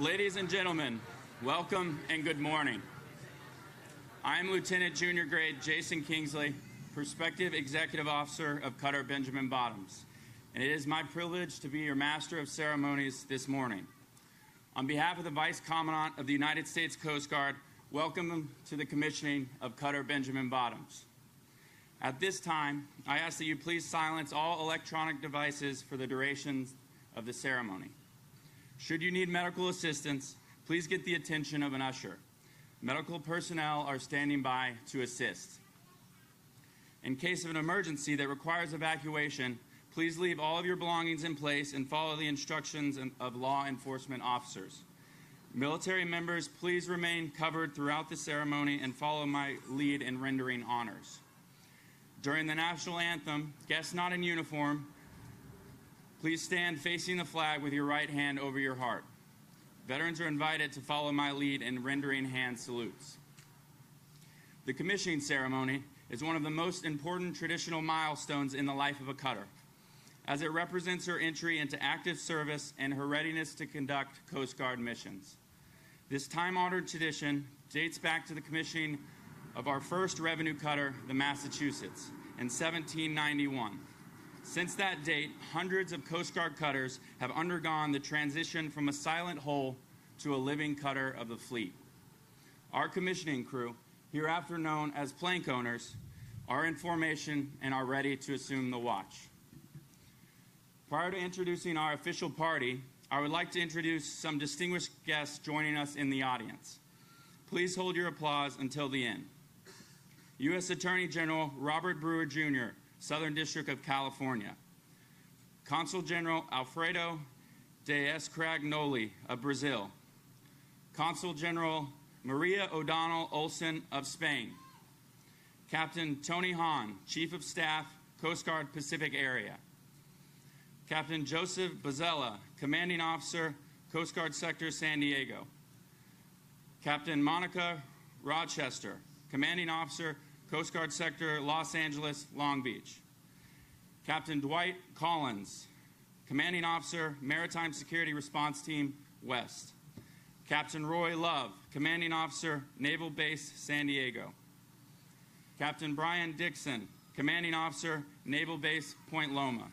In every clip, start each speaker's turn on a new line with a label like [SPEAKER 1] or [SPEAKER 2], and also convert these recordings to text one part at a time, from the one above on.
[SPEAKER 1] Ladies and gentlemen, welcome and good morning. I'm Lieutenant Junior Grade Jason Kingsley, Prospective Executive Officer of Cutter Benjamin Bottoms, and it is my privilege to be your Master of Ceremonies this morning. On behalf of the Vice Commandant of the United States Coast Guard, welcome to the commissioning of Cutter Benjamin Bottoms. At this time, I ask that you please silence all electronic devices for the duration of the ceremony. Should you need medical assistance, please get the attention of an usher. Medical personnel are standing by to assist. In case of an emergency that requires evacuation, please leave all of your belongings in place and follow the instructions of law enforcement officers. Military members, please remain covered throughout the ceremony and follow my lead in rendering honors. During the national anthem, guests not in uniform Please stand facing the flag with your right hand over your heart. Veterans are invited to follow my lead in rendering hand salutes. The commissioning ceremony is one of the most important traditional milestones in the life of a cutter, as it represents her entry into active service and her readiness to conduct Coast Guard missions. This time honored tradition dates back to the commissioning of our first revenue cutter, the Massachusetts, in 1791. Since that date, hundreds of Coast Guard cutters have undergone the transition from a silent hull to a living cutter of the fleet. Our commissioning crew, hereafter known as plank owners, are in formation and are ready to assume the watch. Prior to introducing our official party, I would like to introduce some distinguished guests joining us in the audience. Please hold your applause until the end. U.S. Attorney General Robert Brewer Jr., Southern District of California. Consul General Alfredo de Escragnoli of Brazil. Consul General Maria O'Donnell Olson of Spain. Captain Tony Hahn, Chief of Staff, Coast Guard Pacific Area. Captain Joseph Bazella, Commanding Officer, Coast Guard Sector San Diego. Captain Monica Rochester, Commanding Officer, Coast Guard Sector Los Angeles, Long Beach. Captain Dwight Collins, Commanding Officer, Maritime Security Response Team, West. Captain Roy Love, Commanding Officer, Naval Base, San Diego. Captain Brian Dixon, Commanding Officer, Naval Base, Point Loma.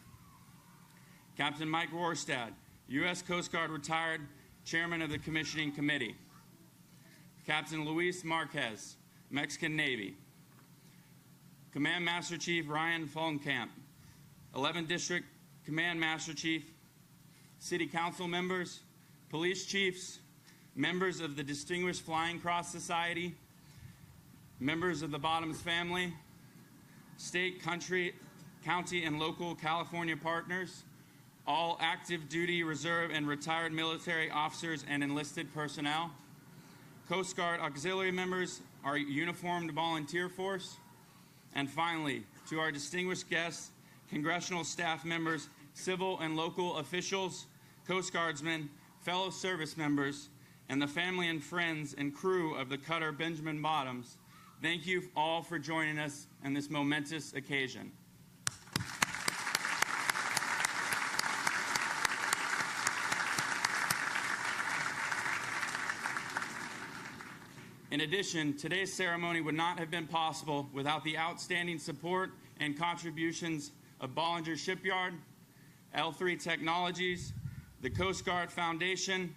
[SPEAKER 1] Captain Mike Rorstad, U.S. Coast Guard retired, Chairman of the Commissioning Committee. Captain Luis Marquez, Mexican Navy. Command Master Chief Ryan Fallenkamp, 11th District Command Master Chief, City Council members, police chiefs, members of the Distinguished Flying Cross Society, members of the Bottoms family, state, country, county, and local California partners, all active duty, reserve, and retired military officers and enlisted personnel, Coast Guard auxiliary members, our uniformed volunteer force, and finally, to our distinguished guests, congressional staff members, civil and local officials, Coast Guardsmen, fellow service members, and the family and friends and crew of the cutter Benjamin Bottoms, thank you all for joining us on this momentous occasion. In addition, today's ceremony would not have been possible without the outstanding support and contributions of Bollinger Shipyard, L3 Technologies, the Coast Guard Foundation,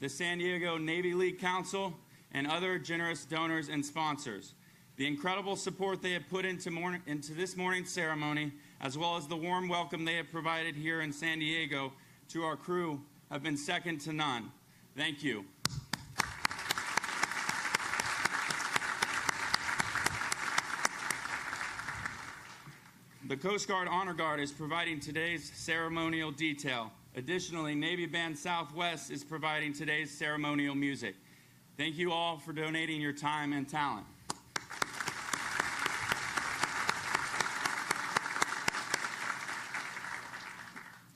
[SPEAKER 1] the San Diego Navy League Council, and other generous donors and sponsors. The incredible support they have put into, morning, into this morning's ceremony, as well as the warm welcome they have provided here in San Diego to our crew, have been second to none. Thank you. The Coast Guard Honor Guard is providing today's ceremonial detail. Additionally, Navy Band Southwest is providing today's ceremonial music. Thank you all for donating your time and talent.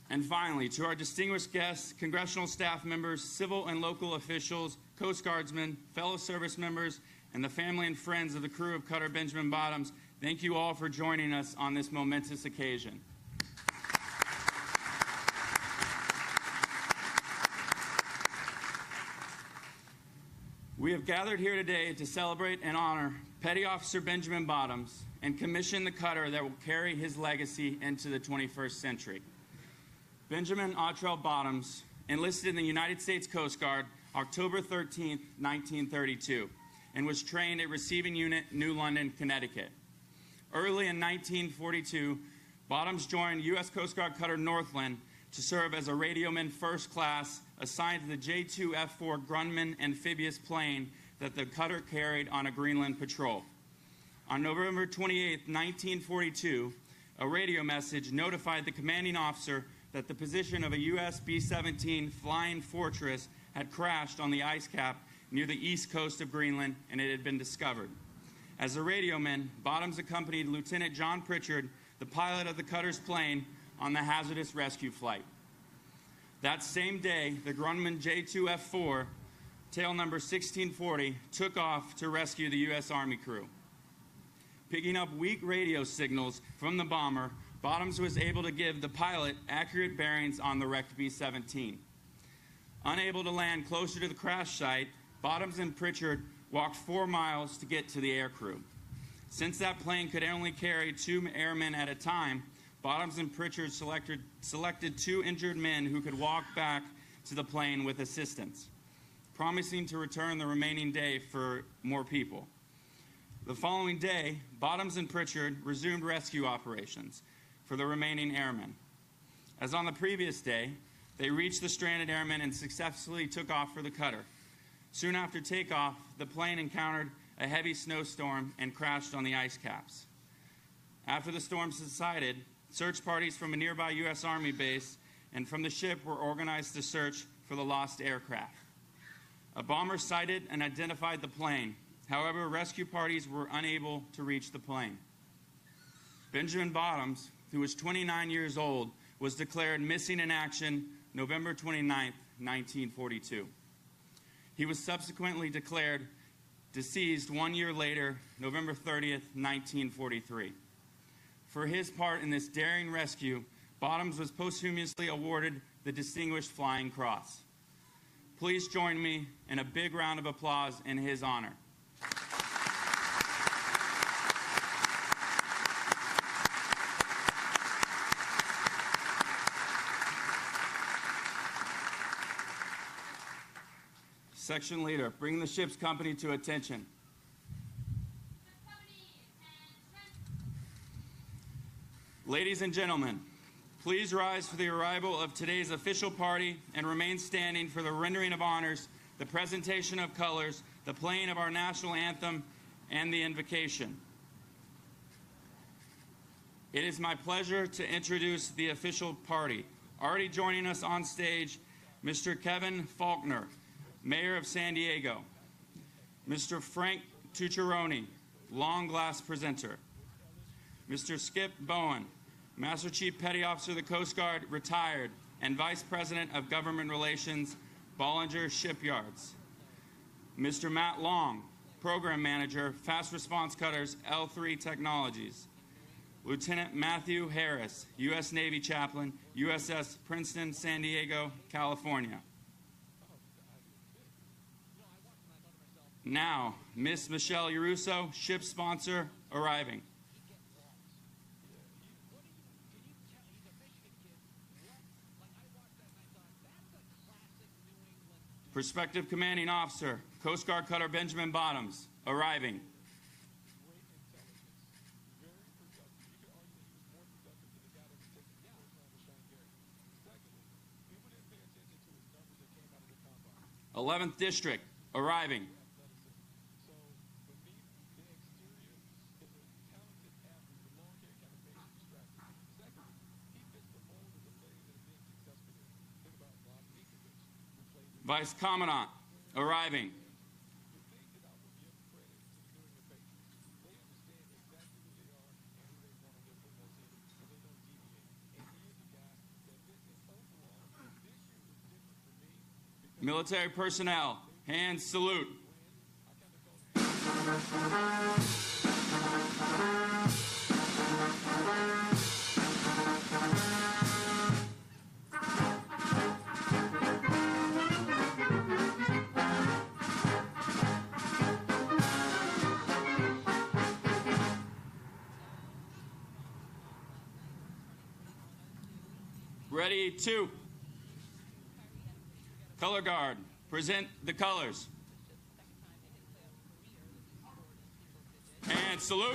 [SPEAKER 1] And finally, to our distinguished guests, congressional staff members, civil and local officials, Coast Guardsmen, fellow service members, and the family and friends of the crew of Cutter Benjamin Bottoms, Thank you all for joining us on this momentous occasion. We have gathered here today to celebrate and honor Petty Officer Benjamin Bottoms and commission the cutter that will carry his legacy into the 21st century. Benjamin Ottrell Bottoms enlisted in the United States Coast Guard October 13, 1932, and was trained at Receiving Unit New London, Connecticut. Early in 1942, Bottoms joined U.S. Coast Guard cutter Northland to serve as a radioman first class assigned to the J 2 F 4 Grumman amphibious plane that the cutter carried on a Greenland patrol. On November 28, 1942, a radio message notified the commanding officer that the position of a U.S. B 17 Flying Fortress had crashed on the ice cap near the east coast of Greenland and it had been discovered. As a radioman, Bottoms accompanied Lieutenant John Pritchard, the pilot of the cutter's plane, on the hazardous rescue flight. That same day, the Grumman J2F4, tail number 1640, took off to rescue the U.S. Army crew. Picking up weak radio signals from the bomber, Bottoms was able to give the pilot accurate bearings on the wrecked B 17. Unable to land closer to the crash site, Bottoms and Pritchard walked four miles to get to the aircrew. Since that plane could only carry two airmen at a time, Bottoms and Pritchard selected, selected two injured men who could walk back to the plane with assistance, promising to return the remaining day for more people. The following day, Bottoms and Pritchard resumed rescue operations for the remaining airmen. As on the previous day, they reached the stranded airmen and successfully took off for the cutter. Soon after takeoff, the plane encountered a heavy snowstorm and crashed on the ice caps. After the storm subsided, search parties from a nearby U.S. Army base and from the ship were organized to search for the lost aircraft. A bomber sighted and identified the plane. However, rescue parties were unable to reach the plane. Benjamin Bottoms, who was 29 years old, was declared missing in action November 29, 1942. He was subsequently declared deceased one year later, November 30th, 1943. For his part in this daring rescue, Bottoms was posthumously awarded the Distinguished Flying Cross. Please join me in a big round of applause in his honor. Section leader, bring the ship's company to attention. Ladies and gentlemen, please rise for the arrival of today's official party and remain standing for the rendering of honors, the presentation of colors, the playing of our national anthem, and the invocation. It is my pleasure to introduce the official party. Already joining us on stage, Mr. Kevin Faulconer, Mayor of San Diego, Mr. Frank Tucciarone, Long Glass presenter, Mr. Skip Bowen, Master Chief Petty Officer of the Coast Guard, retired, and Vice President of Government Relations, Bollinger Shipyards. Mr. Matt Long, Program Manager, Fast Response Cutters, L3 Technologies. Lieutenant Matthew Harris, U.S. Navy Chaplain, USS Princeton, San Diego, California. Now, Miss Michelle Yaruso, ship sponsor, arriving. Prospective Commanding Officer, Coast Guard Cutter Benjamin Bottoms, arriving. Eleventh District, arriving. Vice Commandant, arriving. Military personnel, hands salute. Two. Color guard, present the colors. And salute.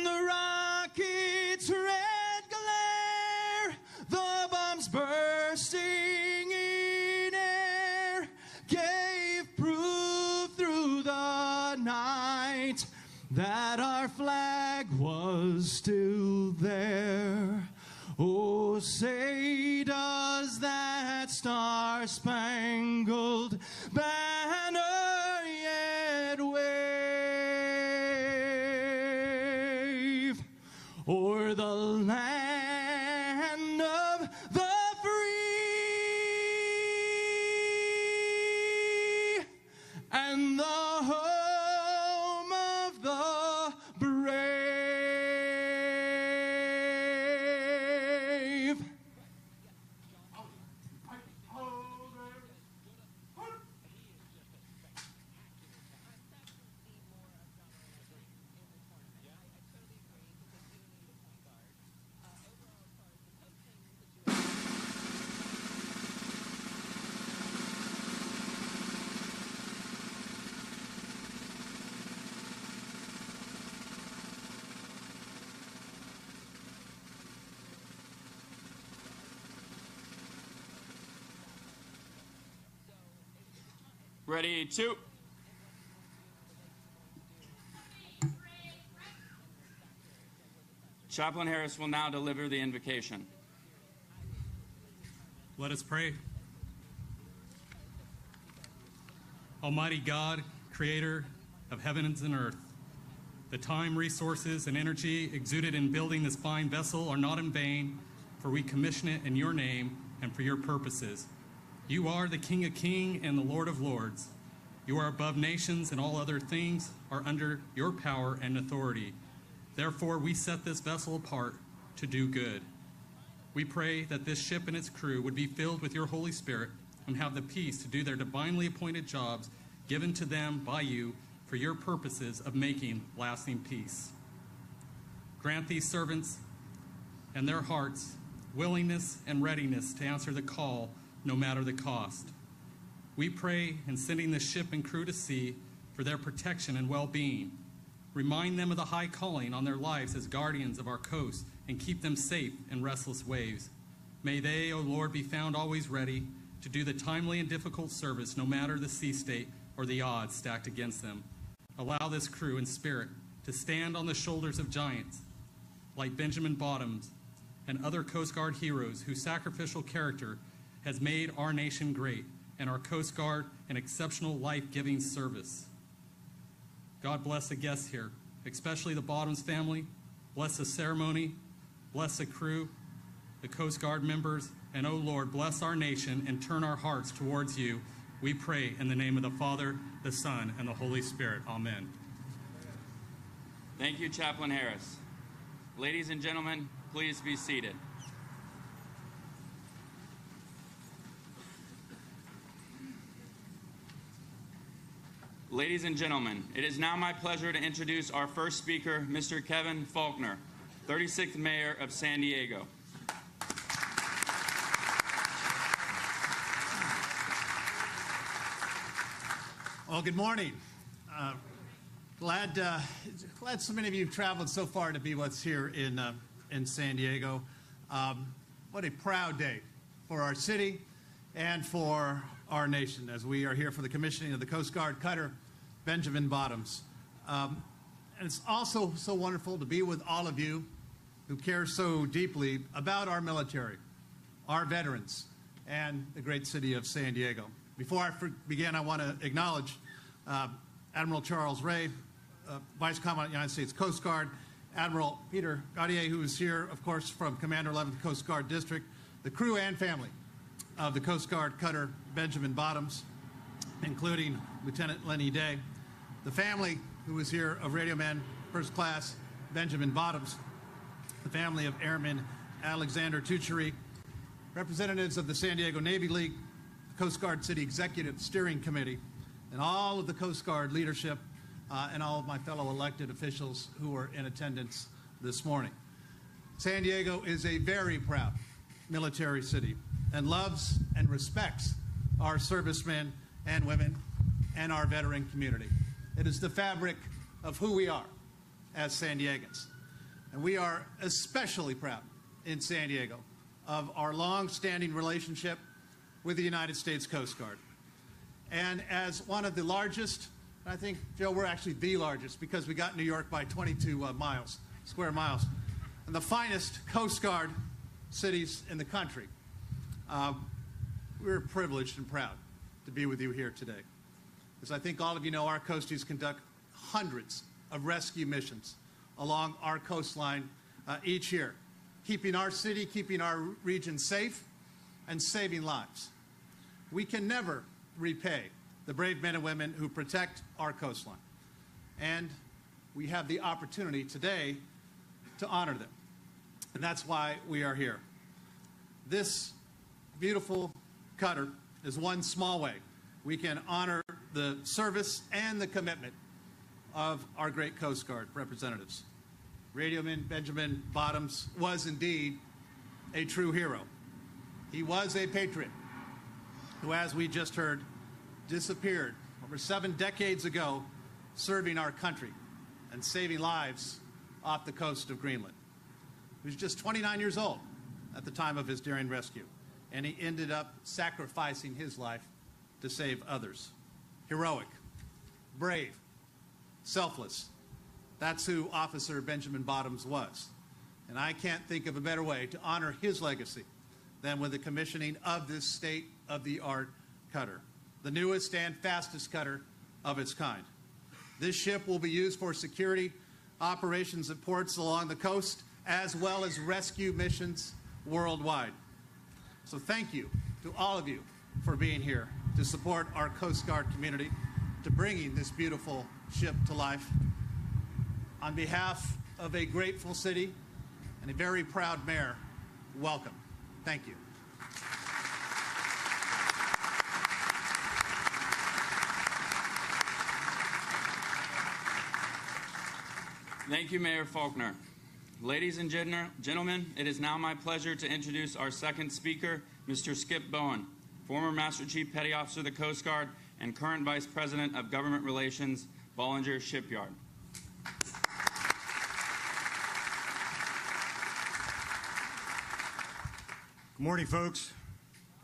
[SPEAKER 2] Oh, say, does that star spangled banner yet wave? O'er the land
[SPEAKER 1] Ready, two. Chaplain Harris will now deliver the invocation.
[SPEAKER 3] Let us pray. Almighty God, creator of heavens and earth, the time, resources, and energy exuded in building this fine vessel are not in vain, for we commission it in your name and for your purposes. You are the King of kings and the Lord of lords. You are above nations, and all other things are under your power and authority. Therefore, we set this vessel apart to do good. We pray that this ship and its crew would be filled with your Holy Spirit and have the peace to do their divinely appointed jobs given to them by you for your purposes of making lasting peace. Grant these servants and their hearts willingness and readiness to answer the call no matter the cost. We pray in sending the ship and crew to sea for their protection and well being. Remind them of the high calling on their lives as guardians of our coast and keep them safe in restless waves. May they, O Lord, be found always ready to do the timely and difficult service no matter the sea state or the odds stacked against them. Allow this crew and spirit to stand on the shoulders of giants like Benjamin Bottoms and other Coast Guard heroes whose sacrificial character has made our nation great and our Coast Guard an exceptional life giving service. God bless the guests here, especially the Bottoms family. Bless the ceremony. Bless the crew, the Coast Guard members, and oh Lord, bless our nation and turn our hearts towards you. We pray in the name of the Father, the Son, and the Holy Spirit. Amen.
[SPEAKER 1] Thank you, Chaplain Harris. Ladies and gentlemen, please be seated. Ladies and gentlemen, it is now my pleasure to introduce our first speaker, Mr. Kevin Faulconer, 36th Mayor of San Diego.
[SPEAKER 4] Well, good morning. Uh, glad, uh, glad so many of you have traveled so far to be with us here in, uh, in San Diego. Um, what a proud day for our city and for our nation as we are here for the commissioning of the Coast Guard cutter Benjamin Bottoms. Um, and it's also so wonderful to be with all of you who care so deeply about our military, our veterans, and the great city of San Diego. Before I begin, I want to acknowledge uh, Admiral Charles Ray, uh, Vice Commandant of the United States Coast Guard, Admiral Peter Gautier, who is here, of course, from Commander 11th Coast Guard District, the crew and family of the Coast Guard cutter Benjamin Bottoms, including Lieutenant Lenny Day, the family who is here of Radio Man First Class Benjamin Bottoms, the family of Airman Alexander Tuchery, representatives of the San Diego Navy League, Coast Guard City Executive Steering Committee, and all of the Coast Guard leadership, uh, and all of my fellow elected officials who are in attendance this morning. San Diego is a very proud military city and loves and respects our servicemen and women and our veteran community. It is the fabric of who we are as San Diegans. And we are especially proud in San Diego of our long-standing relationship with the United States Coast Guard. And as one of the largest, I think, Joe, we're actually the largest because we got New York by 22 uh, miles, square miles, and the finest Coast Guard cities in the country. Uh, we're privileged and proud to be with you here today. As I think all of you know, our coasties conduct hundreds of rescue missions along our coastline uh, each year, keeping our city, keeping our region safe, and saving lives. We can never repay the brave men and women who protect our coastline. And we have the opportunity today to honor them. And that's why we are here. This beautiful cutter is one small way we can honor the service and the commitment of our great Coast Guard representatives. Radioman Benjamin Bottoms was indeed a true hero. He was a patriot who, as we just heard, disappeared over seven decades ago serving our country and saving lives off the coast of Greenland. He was just 29 years old at the time of his daring rescue, and he ended up sacrificing his life to save others. Heroic, brave, selfless. That's who Officer Benjamin Bottoms was. And I can't think of a better way to honor his legacy than with the commissioning of this state of the art cutter, the newest and fastest cutter of its kind. This ship will be used for security operations at ports along the coast as well as rescue missions worldwide. So thank you to all of you for being here to support our Coast Guard community, to bringing this beautiful ship to life. On behalf of a grateful city and a very proud mayor, welcome. Thank you.
[SPEAKER 1] Thank you, Mayor Faulconer. Ladies and gentlemen, it is now my pleasure to introduce our second speaker, Mr. Skip Bowen, former Master Chief Petty Officer of the Coast Guard and current Vice President of Government Relations, Bollinger Shipyard.
[SPEAKER 5] Good morning, folks.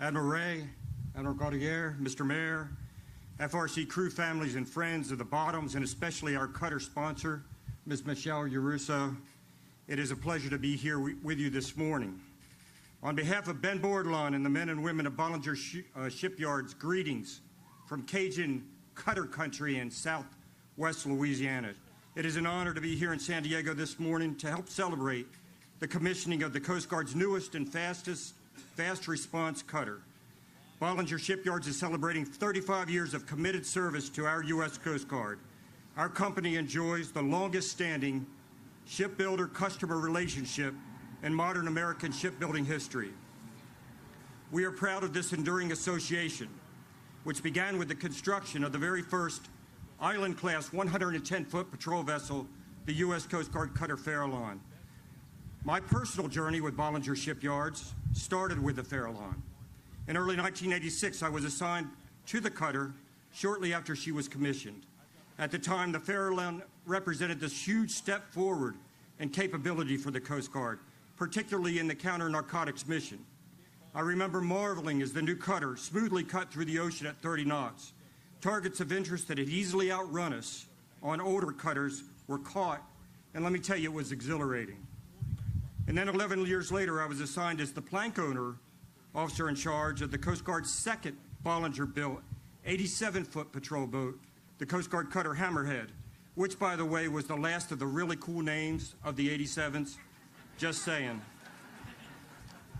[SPEAKER 5] Admiral Ray, Admiral Gautier, Mr. Mayor, FRC crew families and friends of the Bottoms, and especially our cutter sponsor, Ms. Michelle Uruso. It is a pleasure to be here with you this morning. On behalf of Ben Bordelon and the men and women of Bollinger Sh- uh, Shipyards, greetings from Cajun Cutter Country in southwest Louisiana. It is an honor to be here in San Diego this morning to help celebrate the commissioning of the Coast Guard's newest and fastest fast response cutter. Bollinger Shipyards is celebrating 35 years of committed service to our U.S. Coast Guard. Our company enjoys the longest standing shipbuilder customer relationship in modern American shipbuilding history. We are proud of this enduring association, which began with the construction of the very first island class 110 foot patrol vessel, the U.S. Coast Guard Cutter Farallon. My personal journey with Bollinger Shipyards started with the Farallon. In early 1986, I was assigned to the cutter shortly after she was commissioned. At the time, the Farallon represented this huge step forward in capability for the Coast Guard, particularly in the counter narcotics mission. I remember marveling as the new cutter smoothly cut through the ocean at 30 knots. Targets of interest that had easily outrun us on older cutters were caught, and let me tell you, it was exhilarating. And then 11 years later, I was assigned as the plank owner, officer in charge of the Coast Guard's second Bollinger built 87 foot patrol boat, the Coast Guard cutter Hammerhead, which, by the way, was the last of the really cool names of the 87s. Just saying.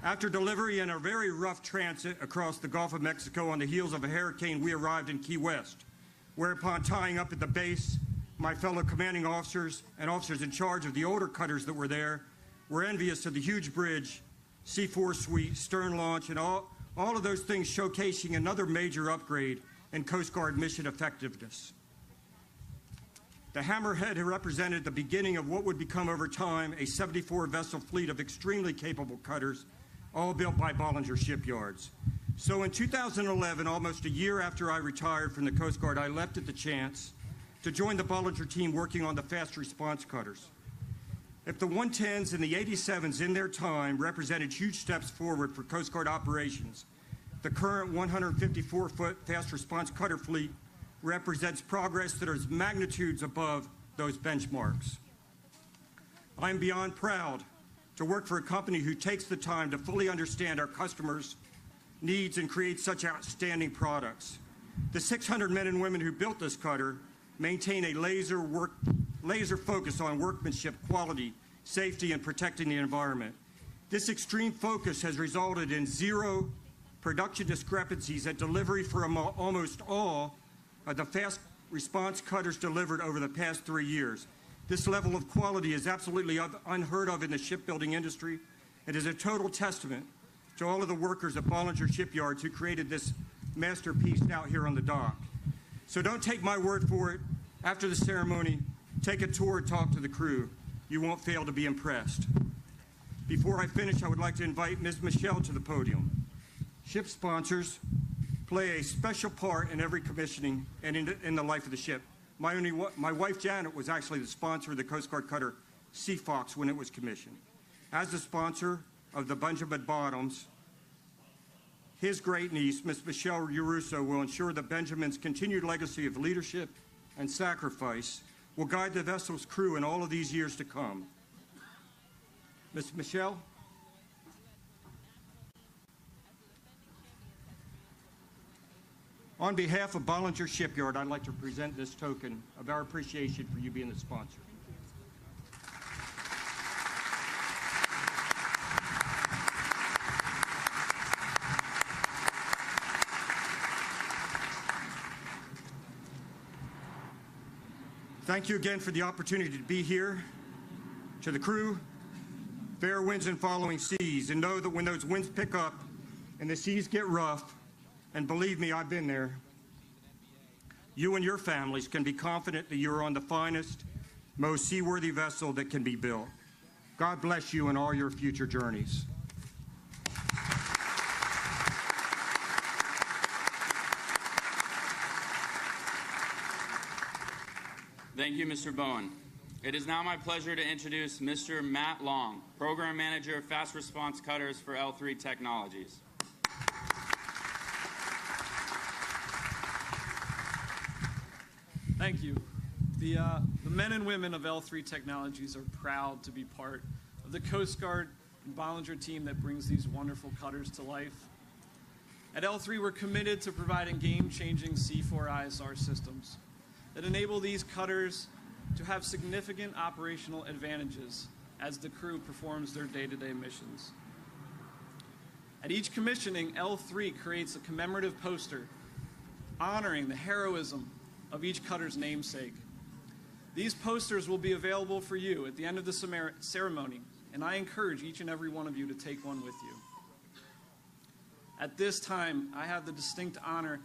[SPEAKER 5] After delivery and a very rough transit across the Gulf of Mexico on the heels of a hurricane, we arrived in Key West, whereupon tying up at the base, my fellow commanding officers and officers in charge of the older cutters that were there were envious of the huge bridge, C4 suite, stern launch, and all, all of those things showcasing another major upgrade in Coast Guard mission effectiveness. The Hammerhead represented the beginning of what would become over time a 74 vessel fleet of extremely capable cutters, all built by Bollinger Shipyards. So in 2011, almost a year after I retired from the Coast Guard, I leapt at the chance to join the Bollinger team working on the fast response cutters. If the 110s and the 87s in their time represented huge steps forward for Coast Guard operations, the current 154 foot fast response cutter fleet represents progress that is magnitudes above those benchmarks. I am beyond proud to work for a company who takes the time to fully understand our customers' needs and create such outstanding products. The 600 men and women who built this cutter maintain a laser, work, laser focus on workmanship, quality, safety, and protecting the environment. This extreme focus has resulted in zero production discrepancies at delivery for almost all of the fast response cutters delivered over the past three years. This level of quality is absolutely unheard of in the shipbuilding industry. It is a total testament to all of the workers at Bollinger Shipyards who created this masterpiece out here on the dock. So don't take my word for it. After the ceremony, take a tour and talk to the crew. You won't fail to be impressed. Before I finish, I would like to invite Ms. Michelle to the podium. Ship sponsors play a special part in every commissioning and in the, in the life of the ship. My, only, my wife Janet was actually the sponsor of the Coast Guard cutter Sea Fox when it was commissioned. As the sponsor of the Benjamin Bottoms, his great niece, Miss Michelle Uruso, will ensure that Benjamin's continued legacy of leadership and sacrifice will guide the vessel's crew in all of these years to come. Miss Michelle? On behalf of Bollinger Shipyard, I'd like to present this token of our appreciation for you being the sponsor. Thank you again for the opportunity to be here. To the crew, fair winds and following seas, and know that when those winds pick up and the seas get rough, and believe me, I've been there, you and your families can be confident that you're on the finest, most seaworthy vessel that can be built. God bless you in all your future journeys.
[SPEAKER 1] Thank you, Mr. Bowen. It is now my pleasure to introduce Mr. Matt Long, Program Manager of Fast Response Cutters for L3 Technologies.
[SPEAKER 6] Thank you. The, uh, the men and women of L3 Technologies are proud to be part of the Coast Guard and Bollinger team that brings these wonderful cutters to life. At L3, we're committed to providing game-changing C4ISR systems that enable these cutters to have significant operational advantages as the crew performs their day-to-day missions. At each commissioning, L3 creates a commemorative poster honoring the heroism of each cutter's namesake. These posters will be available for you at the end of the ceremony, and I encourage each and every one of you to take one with you. At this time, I have the distinct honor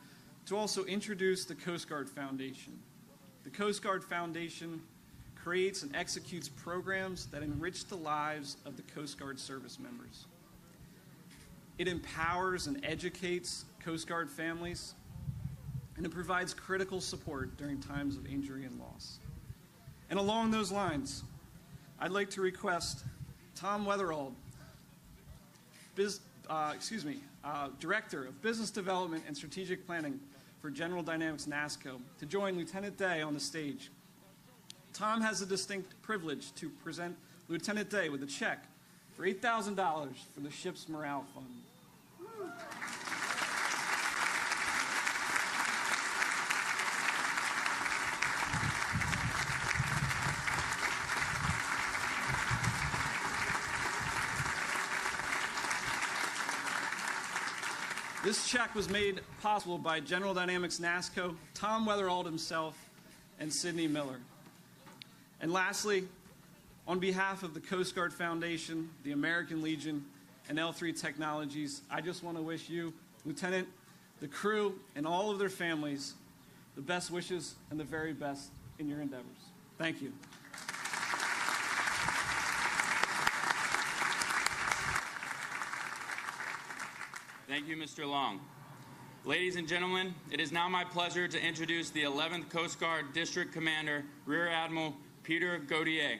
[SPEAKER 6] to also introduce the Coast Guard Foundation. the Coast Guard Foundation creates and executes programs that enrich the lives of the Coast Guard service members. It empowers and educates Coast Guard families, and it provides critical support during times of injury and loss. And along those lines, I'd like to request Tom Weatherald, biz, uh, excuse me, uh, Director of Business Development and Strategic Planning for General Dynamics NASSCO, to join Lieutenant Day on the stage. Tom has the distinct privilege to present Lieutenant Day with a check for $8,000 for the ship's morale fund. This check was made possible by General Dynamics NASSCO, Tom Weatherald himself, and Sidney Miller. And lastly, on behalf of the Coast Guard Foundation, the American Legion, and L3 Technologies, I just want to wish you, Lieutenant, the crew, and all of their families the best wishes and the very best in your endeavors. Thank you.
[SPEAKER 1] Thank you, Mr. Long. Ladies and gentlemen, it is now my pleasure to introduce the 11th Coast Guard District Commander, Rear Admiral Peter Gautier.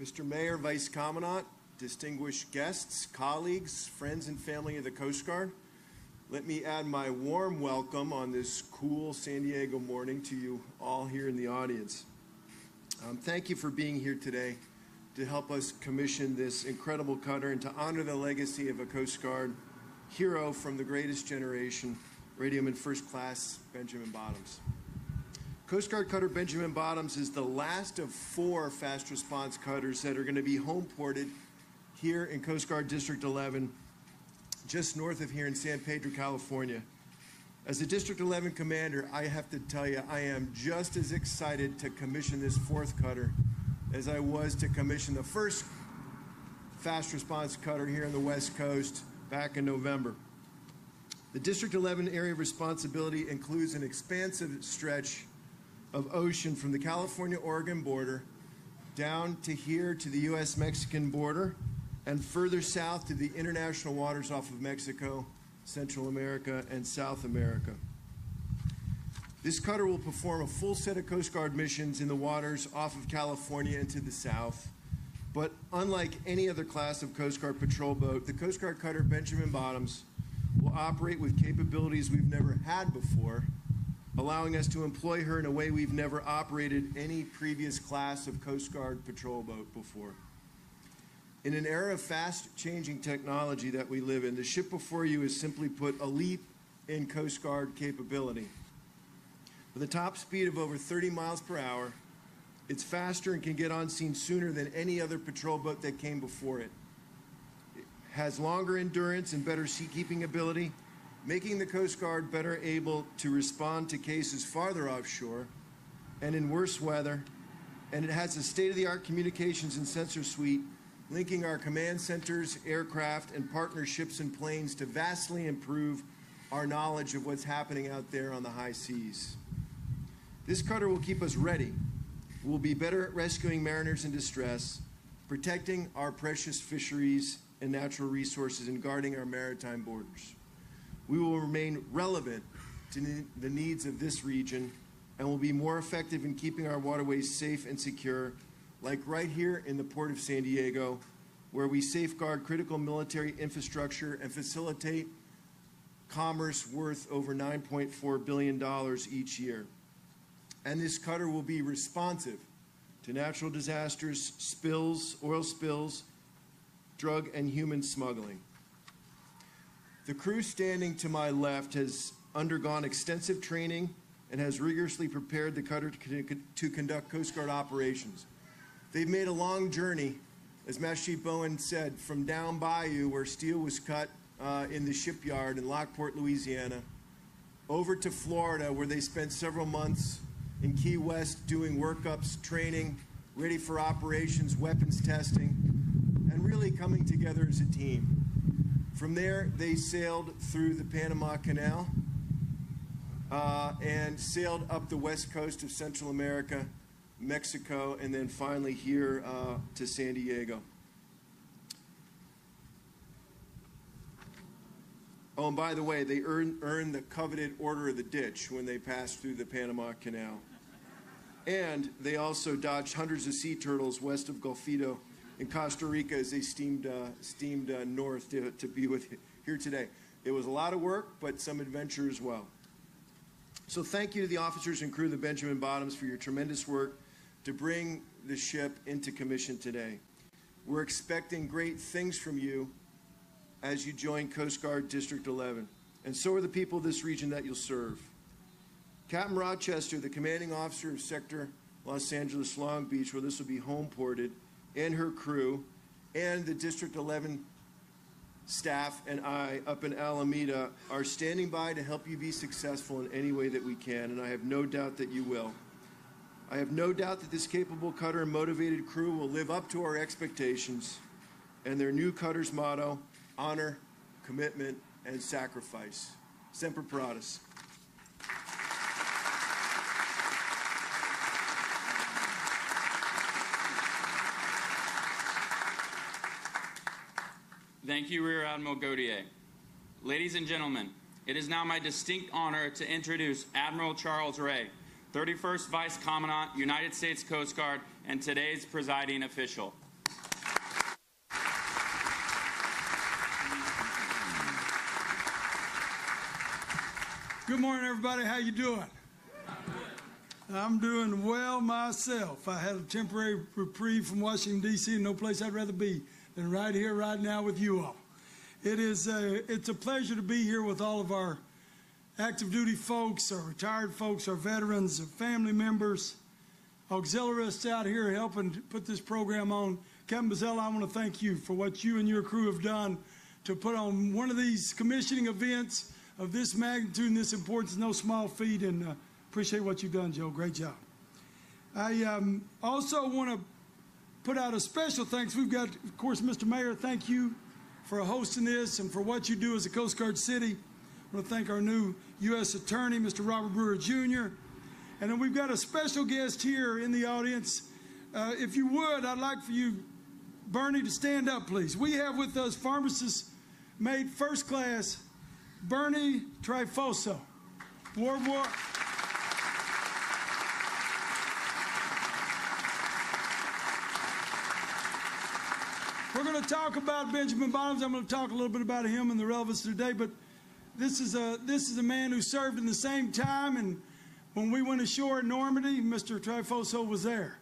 [SPEAKER 7] Mr. Mayor, Vice Commandant, distinguished guests, colleagues, friends, and family of the Coast Guard, let me add my warm welcome on this cool San Diego morning to you all here in the audience. Um, thank you for being here today to help us commission this incredible cutter and to honor the legacy of a Coast Guard hero from the greatest generation, Radioman First Class Benjamin Bottoms. Coast Guard cutter Benjamin Bottoms is the last of four fast response cutters that are going to be home ported here in Coast Guard District 11, just north of here in San Pedro, California. As a District 11 commander, I have to tell you, I am just as excited to commission this fourth cutter as I was to commission the first fast response cutter here on the West Coast back in November. The District 11 area of responsibility includes an expansive stretch of ocean from the California Oregon border down to here to the U.S. Mexican border and further south to the international waters off of Mexico, Central America, and South America. This cutter will perform a full set of Coast Guard missions in the waters off of California and to the south. But unlike any other class of Coast Guard patrol boat, the Coast Guard cutter Benjamin Bottoms will operate with capabilities we've never had before, allowing us to employ her in a way we've never operated any previous class of Coast Guard patrol boat before. In an era of fast changing technology that we live in, the ship before you is simply put a leap in Coast Guard capability. With a top speed of over 30 miles per hour, it's faster and can get on scene sooner than any other patrol boat that came before it. It has longer endurance and better seakeeping ability, making the Coast Guard better able to respond to cases farther offshore and in worse weather. And it has a state of the art communications and sensor suite linking our command centers, aircraft, and partnerships and planes to vastly improve our knowledge of what's happening out there on the high seas. This cutter will keep us ready. We'll be better at rescuing mariners in distress, protecting our precious fisheries and natural resources, and guarding our maritime borders. We will remain relevant to the needs of this region and will be more effective in keeping our waterways safe and secure, like right here in the Port of San Diego, where we safeguard critical military infrastructure and facilitate commerce worth over $9.4 billion each year. And this cutter will be responsive to natural disasters, spills, oil spills, drug and human smuggling. The crew standing to my left has undergone extensive training and has rigorously prepared the cutter to, to conduct Coast Guard operations. They've made a long journey, as Master Chief Bowen said, from down bayou where steel was cut uh, in the shipyard in Lockport, Louisiana, over to Florida where they spent several months in Key West doing workups, training, ready for operations, weapons testing, and really coming together as a team. From there, they sailed through the Panama Canal uh, and sailed up the west coast of Central America, Mexico, and then finally here uh, to San Diego. Oh, and by the way, they earned, earned the coveted Order of the Ditch when they passed through the Panama Canal. And they also dodged hundreds of sea turtles west of Golfito in Costa Rica as they steamed, uh, steamed uh, north to, to be with here today. It was a lot of work, but some adventure as well. So thank you to the officers and crew of the Benjamin Bottoms for your tremendous work to bring the ship into commission today. We're expecting great things from you as you join Coast Guard District 11, and so are the people of this region that you'll serve. Captain Rochester, the commanding officer of Sector Los Angeles Long Beach, where this will be home ported, and her crew, and the District 11 staff and I up in Alameda are standing by to help you be successful in any way that we can, and I have no doubt that you will. I have no doubt that this capable cutter and motivated crew will live up to our expectations and their new cutter's motto honor, commitment, and sacrifice. Semper Paratus.
[SPEAKER 1] Thank you, Rear Admiral Gautier. Ladies and gentlemen, it is now my distinct honor to introduce Admiral Charles Ray, 31st Vice Commandant, United States Coast Guard, and today's presiding official.
[SPEAKER 8] Good morning, everybody. How you doing? I'm doing well myself. I had a temporary reprieve from Washington D.C. no place I'd rather be than right here, right now, with you all. It is a, it's a pleasure to be here with all of our active duty folks, our retired folks, our veterans, our family members, auxiliaries out here helping put this program on. Captain Bazella, I want to thank you for what you and your crew have done to put on one of these commissioning events of this magnitude and this importance, no small feat, and uh, appreciate what you've done, Joe. Great job. I um, also want to put out a special thanks. We've got, of course, Mr. Mayor, thank you for hosting this and for what you do as a Coast Guard city. I want to thank our new U.S. Attorney, Mr. Robert Brewer Jr. And then we've got a special guest here in the audience. Uh, if you would, I'd like for you, Bernie, to stand up, please. We have with us pharmacist made first class Bernie Trifoso, World War. We're going to talk about Benjamin Bottoms. I'm going to talk a little bit about him and the relevance today, but this is a this is a man who served in the same time, and when we went ashore at Normandy, Mr. Trifoso was there,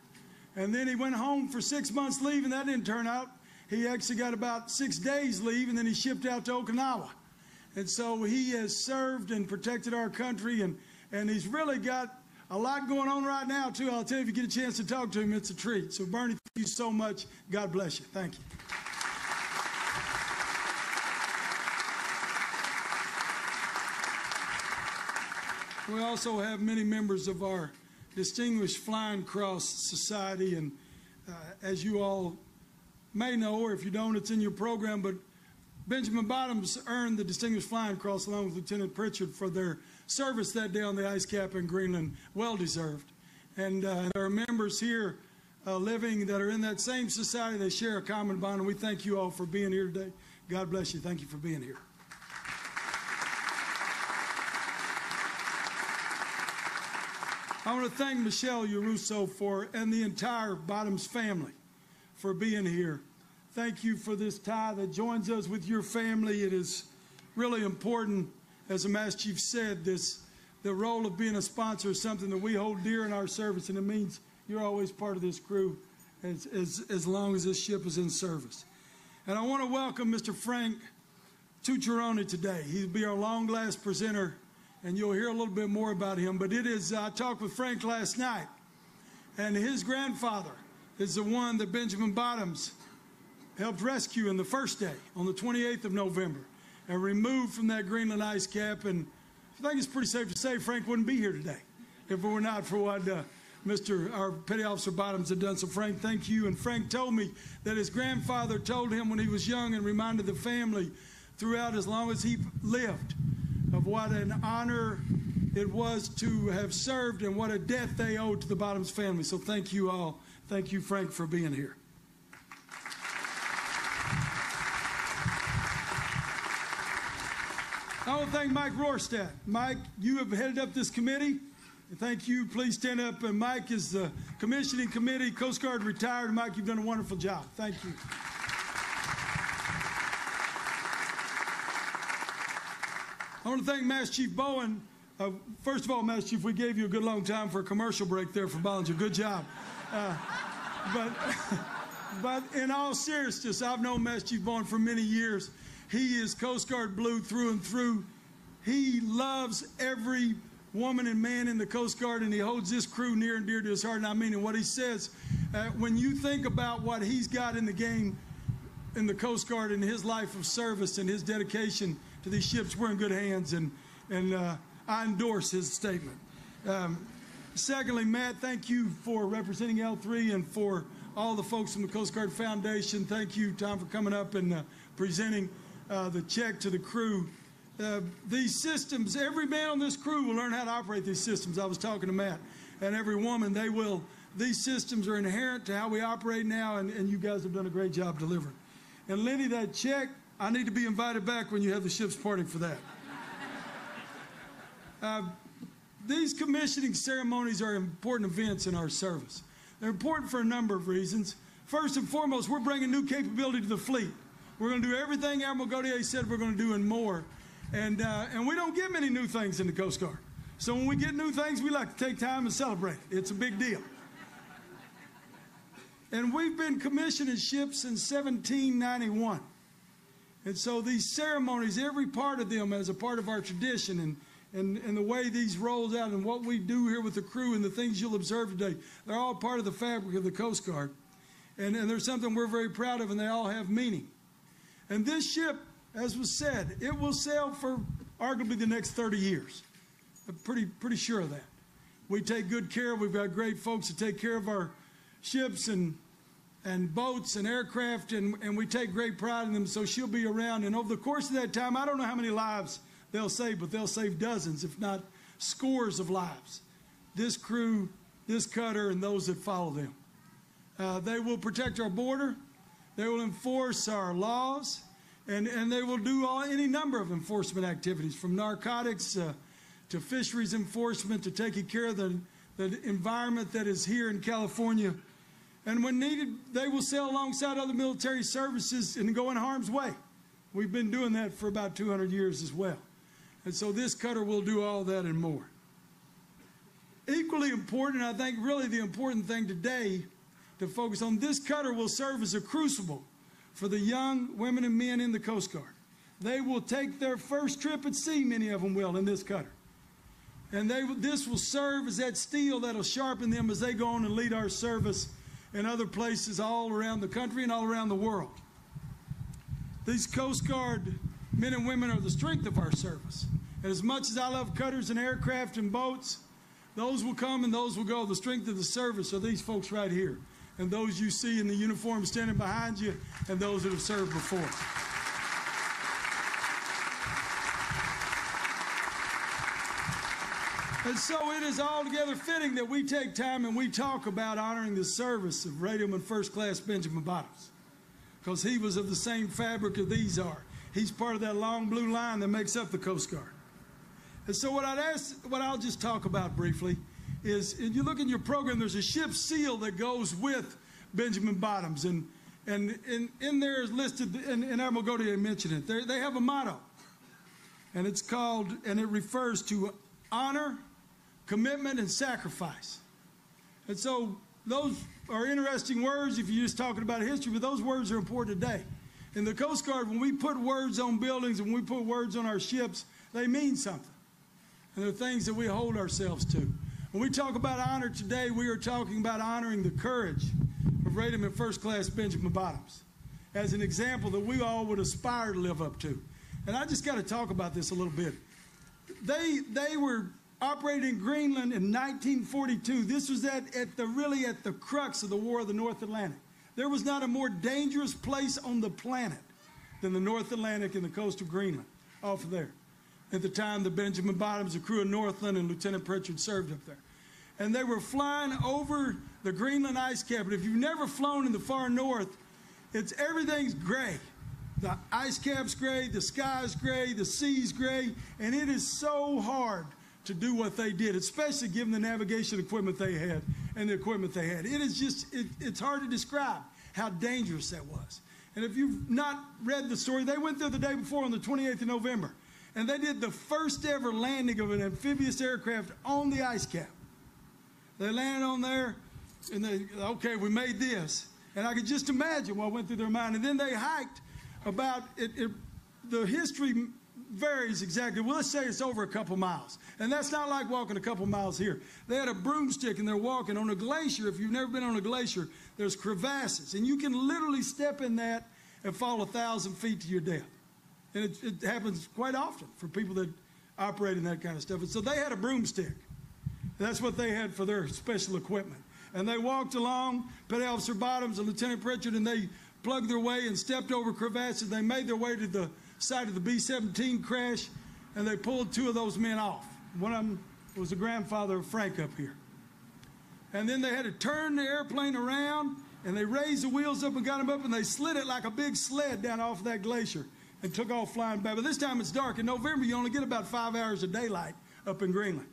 [SPEAKER 8] and then he went home for six months leave, and that didn't turn out. He actually got about six days leave, and then he shipped out to Okinawa. And so he has served and protected our country, and, and he's really got a lot going on right now, too. I'll tell you, if you get a chance to talk to him, it's a treat. So, Bernie, thank you so much. God bless you. Thank you. We also have many members of our Distinguished Flying Cross Society, and uh, as you all may know, or if you don't, it's in your program, but Benjamin Bottoms earned the Distinguished Flying Cross along with Lieutenant Pritchard for their service that day on the ice cap in Greenland. Well deserved. And uh, there are members here uh, living that are in that same society. They share a common bond, and we thank you all for being here today. God bless you. Thank you for being here. I want to thank Michelle Yaruso for and the entire Bottoms family for being here. Thank you for this tie that joins us with your family. It is really important, as the Master Chief said, this the role of being a sponsor is something that we hold dear in our service, and it means you're always part of this crew as, as, as long as this ship is in service. And I want to welcome Mr. Frank Tucciarone today. He'll be our long last presenter and you'll hear a little bit more about him. But it is, I talked with Frank last night, and his grandfather is the one that Benjamin Bottoms helped rescue in the first day on the 28th of November and removed from that Greenland ice cap. And I think it's pretty safe to say Frank wouldn't be here today if it were not for what uh, Mr. our Petty Officer Bottoms had done. So, Frank, thank you. And Frank told me that his grandfather told him when he was young and reminded the family throughout as long as he lived of what an honor it was to have served and what a debt they owed to the Bottoms family. So thank you all. Thank you, Frank, for being here. I want to thank Mike Rorstadt. Mike, you have headed up this committee. Thank you. Please stand up. And Mike is the commissioning committee, Coast Guard retired. Mike, you've done a wonderful job. Thank you. I want to thank Master Chief Bowen. Uh, first of all, Master Chief, we gave you a good long time for a commercial break there for Bollinger. Good job. Uh, but, but in all seriousness, I've known Master Chief Bowen for many years. He is Coast Guard Blue through and through. He loves every woman and man in the Coast Guard, and he holds this crew near and dear to his heart. And I mean, and what he says, uh, when you think about what he's got in the game in the Coast Guard and his life of service and his dedication to these ships, we're in good hands, and, and uh, I endorse his statement. Um, secondly, Matt, thank you for representing L3 and for all the folks from the Coast Guard Foundation. Thank you, Tom, for coming up and uh, presenting uh, the check to the crew. Uh, these systems, every man on this crew will learn how to operate these systems. I was talking to Matt, and every woman, they will. These systems are inherent to how we operate now, and, and you guys have done a great job delivering. And Lenny, that check, I need to be invited back when you have the ship's party for that. Uh, these commissioning ceremonies are important events in our service. They're important for a number of reasons. First and foremost, we're bringing new capability to the fleet. We're going to do everything Admiral Gautier said we're going to do and more. And, uh, and we don't get many new things in the Coast Guard. So when we get new things, we like to take time and celebrate. It's a big deal. And we've been commissioning ships since 1791. And so these ceremonies, every part of them as a part of our tradition and, and, and the way these rolls out and what we do here with the crew and the things you'll observe today, they're all part of the fabric of the Coast Guard. And, and there's something we're very proud of, and they all have meaning. And this ship, as was said, it will sail for arguably the next 30 years. I'm pretty, pretty sure of that. We take good care. We've got great folks to take care of our ships and and boats and aircraft, and, and we take great pride in them. So she'll be around. And over the course of that time, I don't know how many lives they'll save, but they'll save dozens, if not scores of lives. This crew, this cutter, and those that follow them. Uh, they will protect our border. They will enforce our laws, and, and they will do all, any number of enforcement activities, from narcotics uh, to fisheries enforcement to taking care of the, the environment that is here in California. And when needed, they will sail alongside other military services and go in harm's way. We've been doing that for about 200 years as well. And so this cutter will do all that and more. Equally important, I think really the important thing today to focus on, this cutter will serve as a crucible for the young women and men in the Coast Guard. They will take their first trip at sea, many of them will, in this cutter. And they, this will serve as that steel that'll sharpen them as they go on and lead our service in other places all around the country and all around the world. These Coast Guard men and women are the strength of our service. And as much as I love cutters and aircraft and boats, those will come and those will go. The strength of the service are these folks right here, and those you see in the uniform standing behind you, and those that have served before. And so it is altogether fitting that we take time and we talk about honoring the service of Radioman First Class Benjamin Bottoms. Because he was of the same fabric as these are. He's part of that long blue line that makes up the Coast Guard. And so what I'd ask, what I'll just talk about briefly is, if you look in your program, there's a ship seal that goes with Benjamin Bottoms. And, and, and in there is listed, and, and Admiral Gautier mentioned it, They're, they have a motto. And it's called, and it refers to honor, commitment, and sacrifice. And so those are interesting words if you're just talking about history, but those words are important today. In the Coast Guard, when we put words on buildings and we put words on our ships, they mean something. And they're things that we hold ourselves to. When we talk about honor today, we are talking about honoring the courage of Radioman First Class Benjamin Bottoms as an example that we all would aspire to live up to. And I just got to talk about this a little bit. They, they were operated in Greenland in 1942. This was at, at the really at the crux of the War of the North Atlantic. There was not a more dangerous place on the planet than the North Atlantic and the coast of Greenland, off of there. At the time, the Benjamin Bottoms, the crew of Northland, and Lieutenant Pritchard served up there. And they were flying over the Greenland ice cap. And if you've never flown in the far north, it's everything's gray. The ice cap's gray, the sky's gray, the sea's gray, and it is so hard to do what they did, especially given the navigation equipment they had and the equipment they had. It is just, it, it's hard to describe how dangerous that was. And if you've not read the story, they went there the day before on the 28th of November, and they did the first ever landing of an amphibious aircraft on the ice cap. They landed on there, and they, okay, we made this. And I could just imagine what went through their mind. And then they hiked about, it, it, the history varies exactly. Well, let's say it's over a couple miles. And that's not like walking a couple miles here. They had a broomstick and they're walking on a glacier. If you've never been on a glacier, there's crevasses. And you can literally step in that and fall a thousand feet to your death. And it, it happens quite often for people that operate in that kind of stuff. And so they had a broomstick. That's what they had for their special equipment. And they walked along, Petty Officer Bottoms and Lieutenant Pritchard, and they plugged their way and stepped over crevasses. They made their way to the site of the B 17 crash, and they pulled two of those men off. One of them was the grandfather of Frank up here. And then they had to turn the airplane around, and they raised the wheels up and got them up, and they slid it like a big sled down off of that glacier and took off flying back. But this time it's dark. In November, you only get about five hours of daylight up in Greenland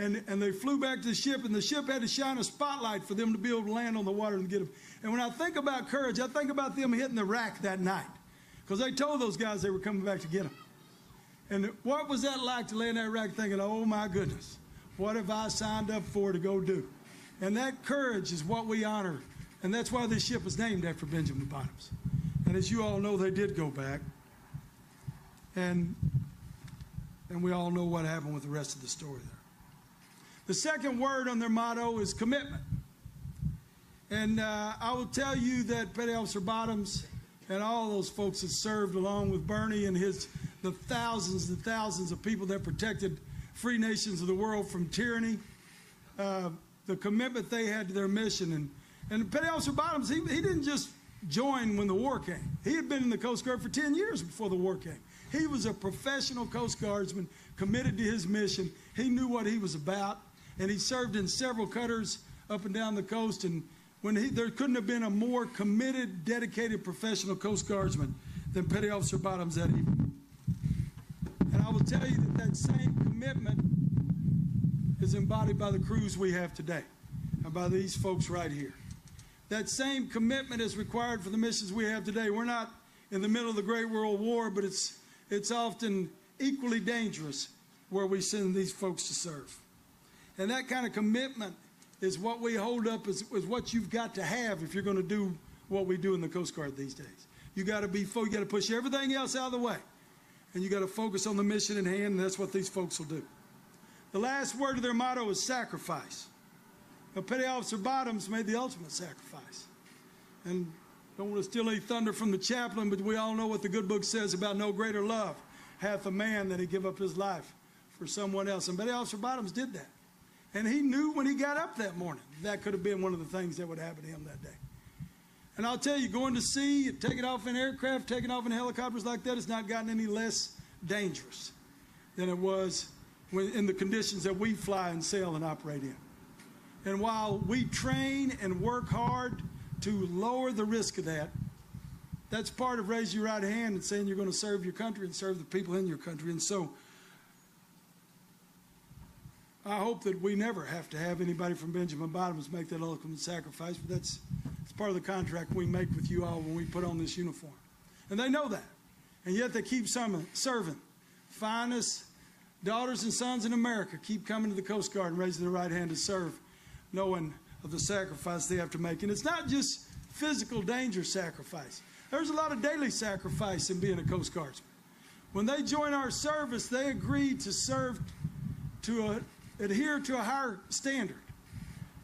[SPEAKER 8] and, and they flew back to the ship, and the ship had to shine a spotlight for them to be able to land on the water and get them. And when I think about courage, I think about them hitting the rack that night because they told those guys they were coming back to get them. And what was that like to lay in that rack thinking, oh my goodness, what have I signed up for to go do? And that courage is what we honor. And that's why this ship was named after Benjamin Bottoms. And as you all know, they did go back. And, and we all know what happened with the rest of the story there. The second word on their motto is commitment. And uh, I will tell you that Petty Officer Bottoms and all those folks that served along with Bernie and his the thousands and thousands of people that protected free nations of the world from tyranny, uh, the commitment they had to their mission. And, and Petty Officer Bottoms, he, he didn't just join when the war came. He had been in the Coast Guard for 10 years before the war came. He was a professional Coast Guardsman committed to his mission. He knew what he was about and he served in several cutters up and down the coast. And when he, there couldn't have been a more committed, dedicated professional Coast Guardsman than Petty Officer Bottoms that evening. And I will tell you that that same commitment is embodied by the crews we have today and by these folks right here. That same commitment is required for the missions we have today. We're not in the middle of the Great World War, but it's, it's often equally dangerous where we send these folks to serve. And that kind of commitment is what we hold up as what you've got to have if you're going to do what we do in the Coast Guard these days. You got to be, you got to push everything else out of the way, and you got to focus on the mission in hand, and that's what these folks will do. The last word of their motto is sacrifice. Now, Petty Officer Bottoms made the ultimate sacrifice, and don't want to steal any thunder from the chaplain, but we all know what the good book says about no greater love hath a man than he give up his life for someone else. And Petty Officer Bottoms did that. And he knew when he got up that morning that could have been one of the things that would happen to him that day. And I'll tell you, going to sea, taking off in aircraft, taking off in helicopters like that has not gotten any less dangerous than it was when, in the conditions that we fly and sail and operate in. And while we train and work hard to lower the risk of that, that's part of raising your right hand and saying you're going to serve your country and serve the people in your country. And so I hope that we never have to have anybody from Benjamin Bottoms make that ultimate sacrifice, but that's, that's part of the contract we make with you all when we put on this uniform. And they know that. And yet they keep serving. Finest daughters and sons in America keep coming to the Coast Guard and raising their right hand to serve, knowing of the sacrifice they have to make. And it's not just physical danger sacrifice. There's a lot of daily sacrifice in being a Coast Guardsman. When they join our service, they agree to serve to a adhere to a higher standard.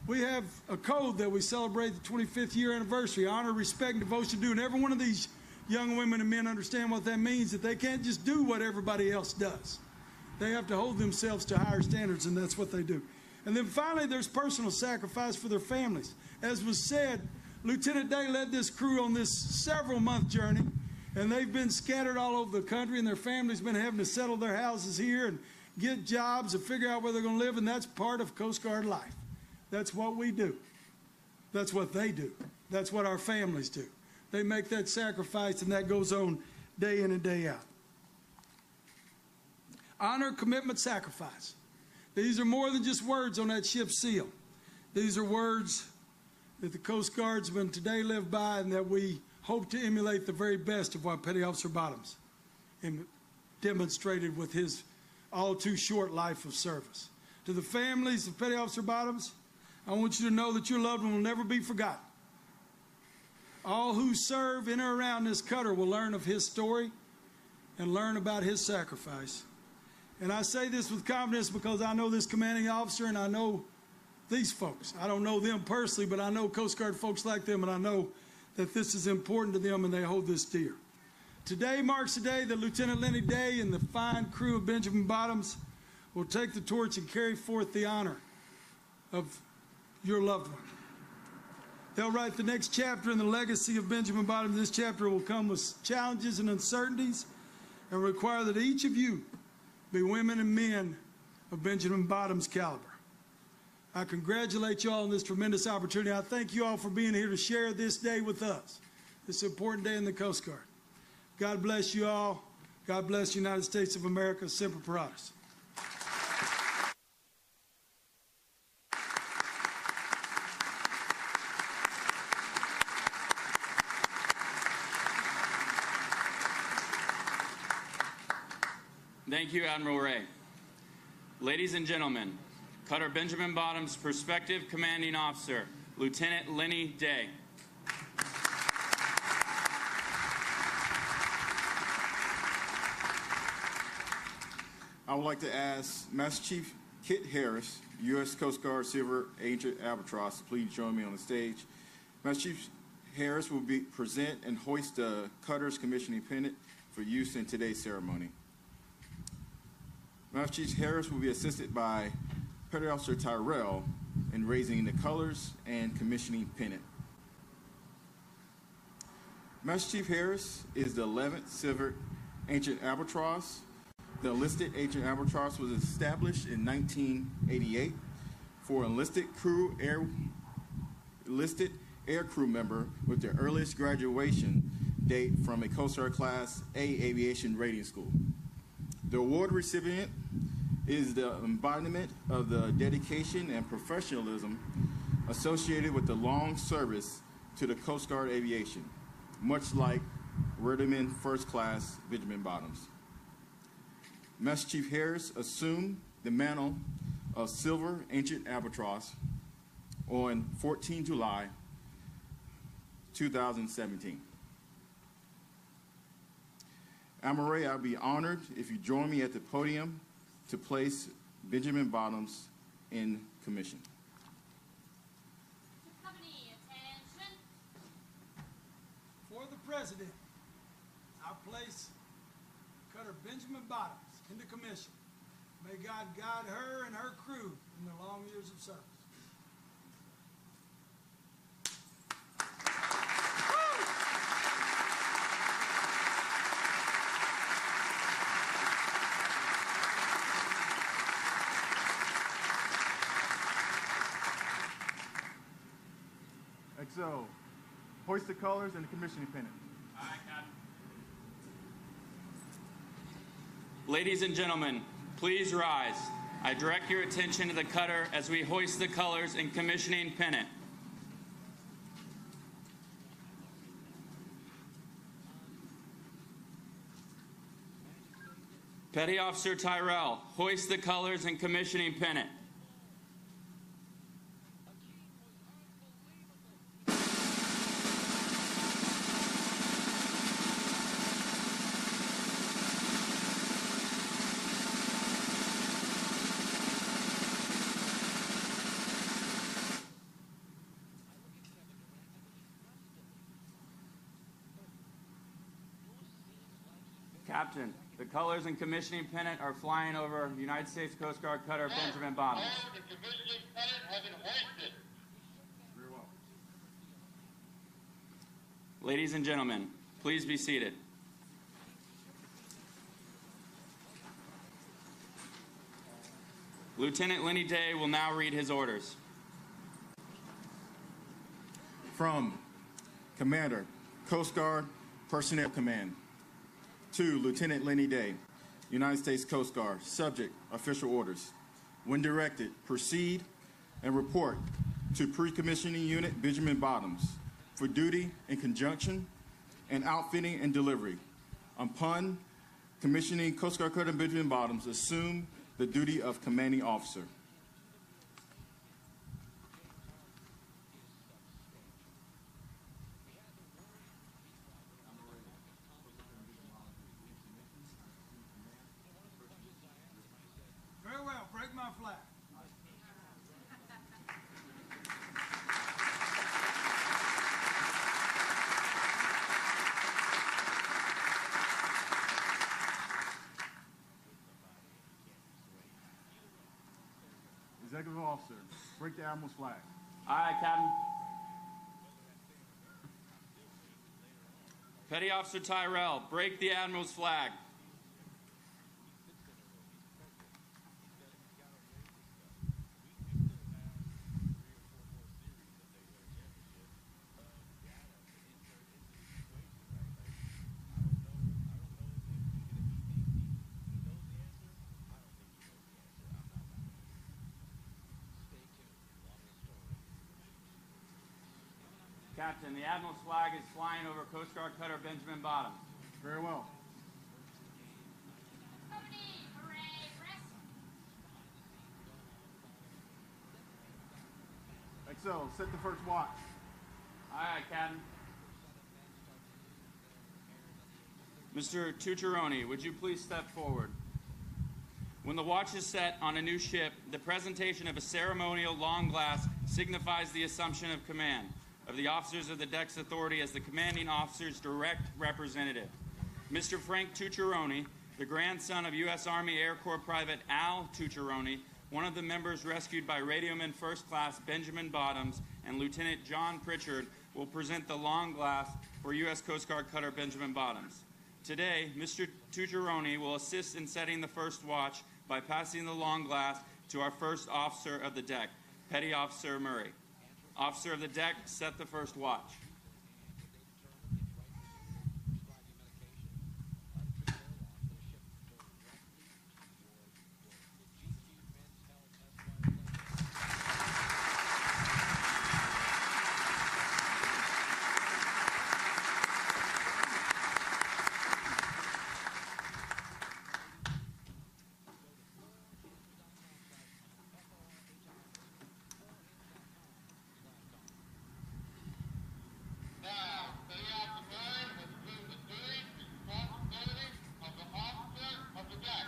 [SPEAKER 8] We have a code that we celebrate the 25th year anniversary honor, respect, and devotion due. And every one of these young women and men understand what that means that they can't just do what everybody else does. They have to hold themselves to higher standards, and that's what they do. And then finally, there's personal sacrifice for their families. As was said, Lieutenant Day led this crew on this several month journey, And they've been scattered all over the country, and their families been having to settle their houses here and get jobs and figure out where they're going to live, and that's part of Coast Guard life. That's what we do. That's what they do. That's what our families do. They make that sacrifice, and that goes on day in and day out. Honor, commitment, sacrifice. These are more than just words on that ship's seal. These are words that the Coast Guardsmen today live by and that we hope to emulate the very best of what Petty Officer Bottoms demonstrated with his all too short life of service. To the families of Petty Officer Bottoms, I want you to know that your loved one will never be forgotten. All who serve in or around this cutter will learn of his story and learn about his sacrifice. And I say this with confidence because I know this commanding officer and I know these folks. I don't know them personally, but I know Coast Guard folks like them, and I know that this is important to them and they hold this dear. Today marks the day that Lieutenant Lenny Day and the fine crew of Benjamin Bottoms will take the torch and carry forth the honor of your loved one. They'll write the next chapter in the legacy of Benjamin Bottoms. This chapter will come with challenges and uncertainties and require that each of you be women and men of Benjamin Bottoms' caliber. I congratulate you all on this tremendous opportunity. I thank you all for being here to share this day with us. This important day in the Coast Guard. God bless you all. God bless the United States of America. Semper Paratus.
[SPEAKER 1] Thank you, Admiral Ray. Ladies and gentlemen, Cutter Benjamin Bottoms Prospective Commanding Officer, Lieutenant Lenny Day.
[SPEAKER 9] Would like to ask Master Chief Kit Harris, U.S. Coast Guard Silver Ancient Albatross, to please join me on the stage. Master Chief Harris will be present and hoist the Cutter's commissioning pennant for use in today's ceremony. Master Chief Harris will be assisted by Petty Officer Tyrell in raising the colors and commissioning pennant. Master Chief Harris is the 11th Silver Ancient Albatross the enlisted Ancient Albatross was established in 1988 for enlisted crew air enlisted air crew member with the earliest graduation date from a Coast Guard Class A aviation rating school. The award recipient is the embodiment of the dedication and professionalism associated with the long service to the Coast Guard aviation, much like Radioman First Class Benjamin Bottoms. Master Chief Harris assumed the mantle of Silver Ancient Albatross on 14 July 2017. Admiral Ray, I'll be honored if you join me at the podium to place Benjamin Bottoms in commission.
[SPEAKER 10] Company, attention.
[SPEAKER 8] For the President, I place Cutter Benjamin Bottoms God guide her and her crew in their long years of service.
[SPEAKER 9] XO, hoist the colors and the commissioning pennant.
[SPEAKER 1] Ladies and gentlemen, please rise. I direct your attention to the cutter as we hoist the colors and commissioning pennant. Petty Officer Tyrell, hoist the colors and commissioning pennant. Colors and commissioning pennant are flying over United States Coast Guard cutter. Benjamin Bottoms.
[SPEAKER 11] Colors and commissioning pennant have been hoisted.
[SPEAKER 1] Ladies and gentlemen, please be seated. Lieutenant Lenny Day will now read his orders.
[SPEAKER 9] From Commander, Coast Guard, Personnel Command. To Lieutenant Lenny Day, United States Coast Guard. Subject, official orders. When directed, proceed and report to Pre-Commissioning Unit Benjamin Bottoms for duty in conjunction and outfitting and delivery. Upon commissioning Coast Guard Cutter Benjamin Bottoms, assume the duty of commanding officer.
[SPEAKER 8] Very well, break my flag.
[SPEAKER 9] Executive Officer, break the Admiral's flag.
[SPEAKER 1] Aye, Captain. Petty Officer Tyrell, break the Admiral's flag. Captain, the Admiral's flag is flying over Coast Guard Cutter Benjamin Bottoms.
[SPEAKER 9] Very well.
[SPEAKER 10] Rest.
[SPEAKER 9] XO, set the first watch.
[SPEAKER 1] Aye, Captain. Mr. Tucciarone, would you please step forward? When the watch is set on a new ship, the presentation of a ceremonial long glass signifies the assumption of command of the officers of the Deck's authority as the commanding officer's direct representative. Mr. Frank Tucciarone, the grandson of U.S. Army Air Corps Private Al Tucciarone, one of the members rescued by Radioman First Class Benjamin Bottoms, and Lieutenant John Pritchard, will present the long glass for U.S. Coast Guard cutter Benjamin Bottoms. Today, Mr. Tucciarone will assist in setting the first watch by passing the long glass to our first officer of the deck, Petty Officer Murray. Officer of the deck, set the first watch.
[SPEAKER 11] Now, they have to learn and do the duties and responsibilities of the officer of the deck.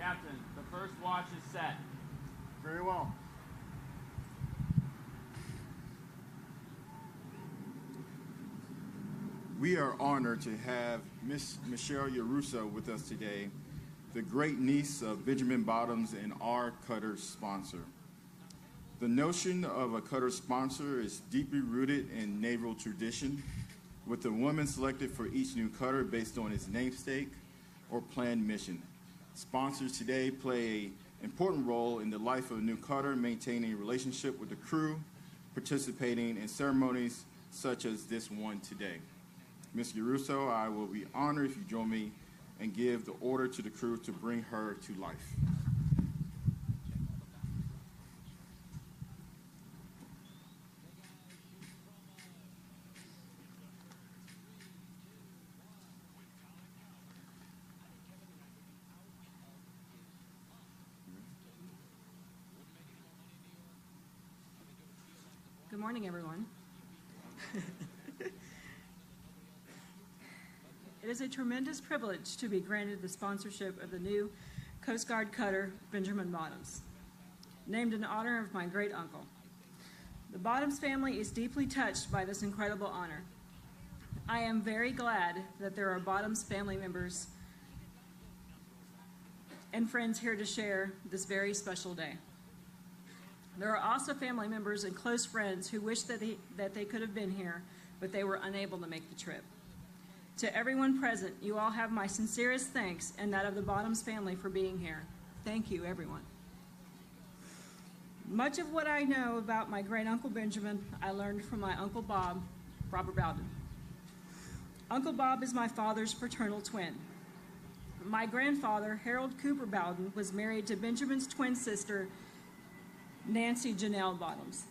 [SPEAKER 1] Captain, the first watch is set.
[SPEAKER 9] Very well. We are honored to have Miss Michelle Yaruso with us today, the great niece of Benjamin Bottoms and our Cutter sponsor. The notion of a Cutter sponsor is deeply rooted in naval tradition, with the woman selected for each new Cutter based on its namesake or planned mission. Sponsors today play an important role in the life of a new Cutter, maintaining a relationship with the crew, participating in ceremonies such as this one today. Ms. Yaruso, I will be honored if you join me and give the order to the crew to bring her to life.
[SPEAKER 12] Good morning, everyone. Is a tremendous privilege to be granted the sponsorship of the new Coast Guard cutter Benjamin Bottoms, named in honor of my great uncle. The Bottoms family is deeply touched by this incredible honor. I am very glad that there are Bottoms family members and friends here to share this very special day. There are also family members and close friends who wish that, he, that they could have been here, but they were unable to make the trip. To everyone present, you all have my sincerest thanks and that of the Bottoms family for being here. Thank you, everyone. Much of what I know about my great uncle Benjamin, I learned from my uncle Bob, Robert Bowden. Uncle Bob is my father's fraternal twin. My grandfather, Harold Cooper Bowden, was married to Benjamin's twin sister, Nancy Janelle Bottoms.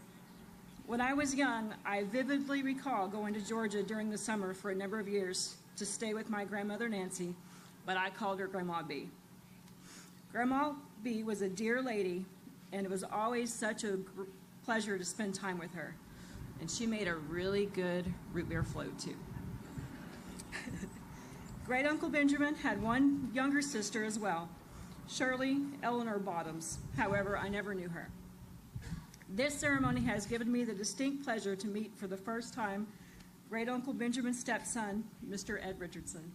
[SPEAKER 12] When I was young, I vividly recall going to Georgia during the summer for a number of years to stay with my grandmother Nancy, but I called her Grandma B. Grandma B was a dear lady, and it was always such a pleasure to spend time with her. And she made a really good root beer float, too. Great Uncle Benjamin had one younger sister as well, Shirley Eleanor Bottoms. However, I never knew her. This ceremony has given me the distinct pleasure to meet for the first time Great Uncle Benjamin's stepson, Mr. Ed Richardson.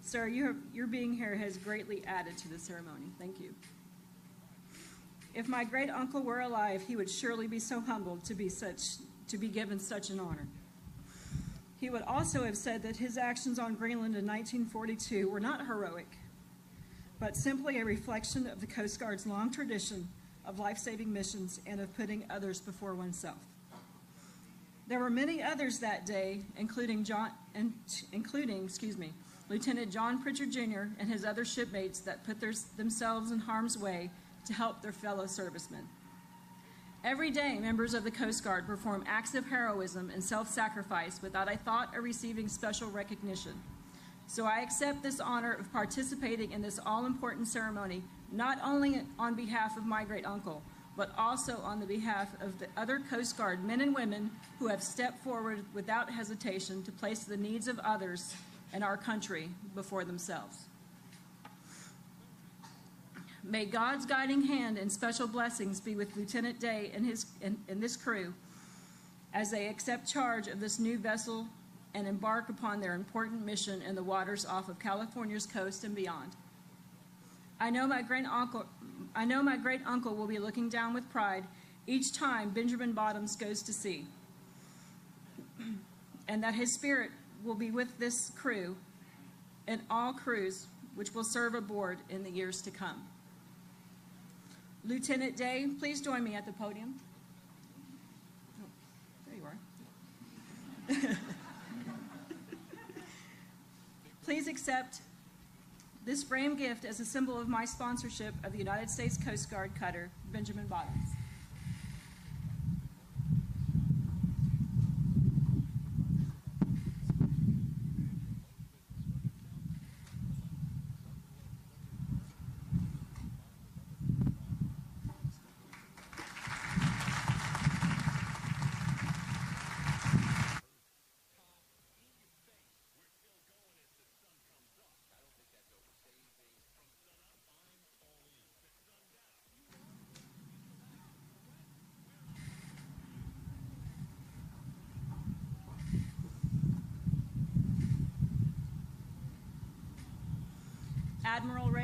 [SPEAKER 12] Sir, your, your being here has greatly added to the ceremony. Thank you. If my great uncle were alive, he would surely be so humbled to be such to be given such an honor. He would also have said that his actions on Greenland in 1942 were not heroic, but simply a reflection of the Coast Guard's long tradition of life-saving missions and of putting others before oneself. There were many others that day, including John, and, including, excuse me, Lieutenant John Pritchard Jr. and his other shipmates that put their, themselves in harm's way to help their fellow servicemen. Every day, members of the Coast Guard perform acts of heroism and self-sacrifice without a thought of receiving special recognition. So I accept this honor of participating in this all-important ceremony, not only on behalf of my great uncle, but also on the behalf of the other Coast Guard men and women who have stepped forward without hesitation to place the needs of others and our country before themselves. May God's guiding hand and special blessings be with Lieutenant Day and, his, and, and this crew as they accept charge of this new vessel and embark upon their important mission in the waters off of California's coast and beyond. I know my great uncle, I know my great uncle will be looking down with pride each time Benjamin Bottoms goes to sea, and that his spirit will be with this crew and all crews which will serve aboard in the years to come. Lieutenant Day, please join me at the podium. Oh, there you are. please accept this frame gift as a symbol of my sponsorship of the United States Coast Guard cutter, Benjamin Bottoms.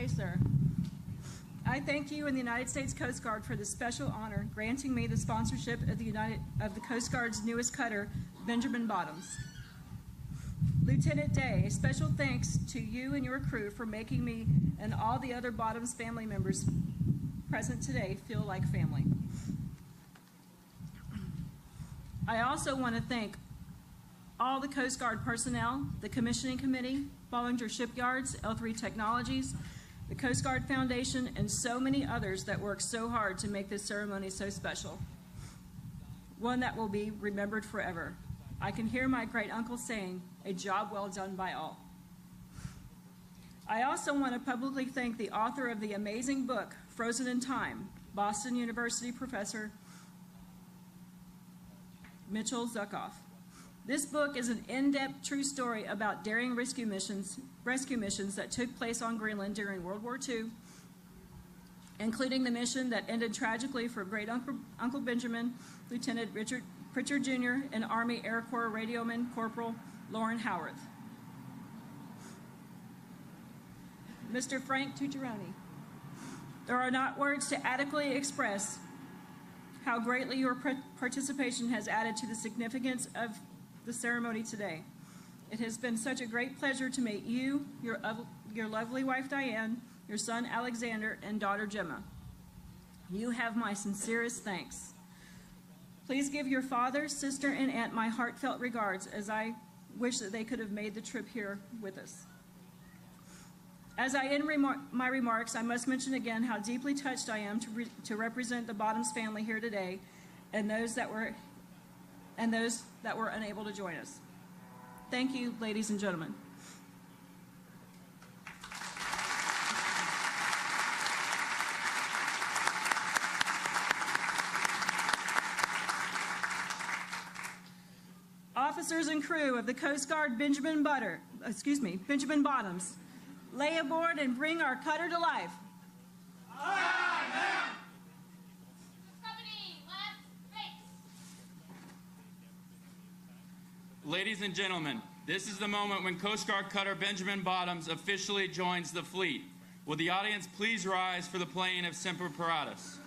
[SPEAKER 12] Racer. I thank you and the United States Coast Guard for this special honor, granting me the sponsorship of the United of the Coast Guard's newest cutter, Benjamin Bottoms. Lieutenant Day, a special thanks to you and your crew for making me and all the other Bottoms family members present today feel like family. I also want to thank all the Coast Guard personnel, the commissioning committee, Bollinger Shipyards, L3 Technologies, the Coast Guard Foundation, and so many others that worked so hard to make this ceremony so special. One that will be remembered forever. I can hear my great uncle saying, a job well done by all. I also want to publicly thank the author of the amazing book, Frozen in Time, Boston University professor Mitchell Zuckoff. This book is an in-depth true story about daring rescue missions, rescue missions that took place on Greenland during World War II, including the mission that ended tragically for great Uncle, Uncle Benjamin, Lieutenant Richard Pritchard Jr., and Army Air Corps Radioman Corporal Loren Howarth. Mr. Frank Tucciarone. There are not words to adequately express how greatly your participation has added to the significance of the ceremony today. It has been such a great pleasure to meet you, your, your lovely wife Diane, your son Alexander, and daughter Gemma. You have my sincerest thanks. Please give your father, sister, and aunt my heartfelt regards as I wish that they could have made the trip here with us. As I end remar- my remarks, I must mention again how deeply touched I am to, re- to represent the Bottoms family here today and those that were and those that were unable to join us. Thank you, ladies and gentlemen. Officers and crew of the Coast Guard Benjamin Butter, excuse me, Benjamin Bottoms, lay aboard and bring our cutter to life.
[SPEAKER 10] Company, left, face.
[SPEAKER 1] Ladies and gentlemen, this is the moment when Coast Guard cutter Benjamin Bottoms officially joins the fleet. Will the audience please rise for the playing of Semper Paratus?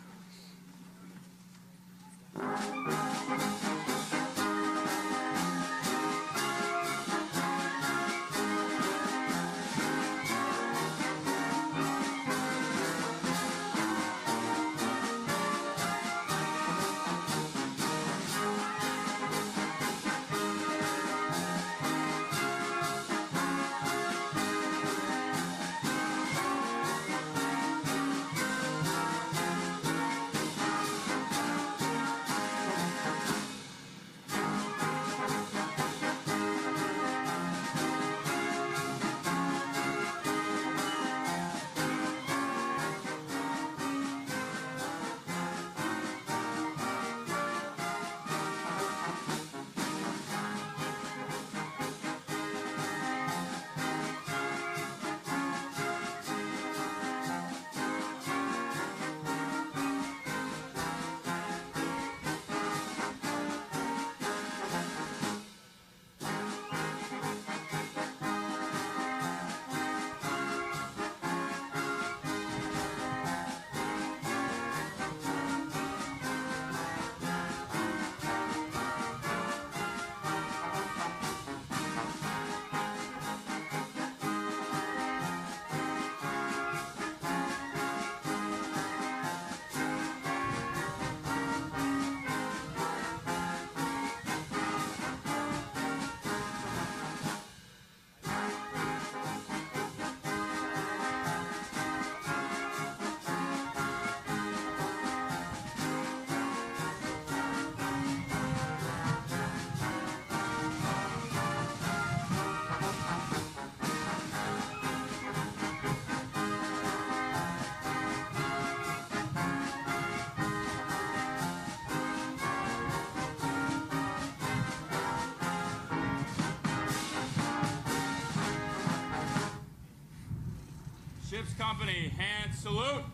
[SPEAKER 1] Company, hand salute.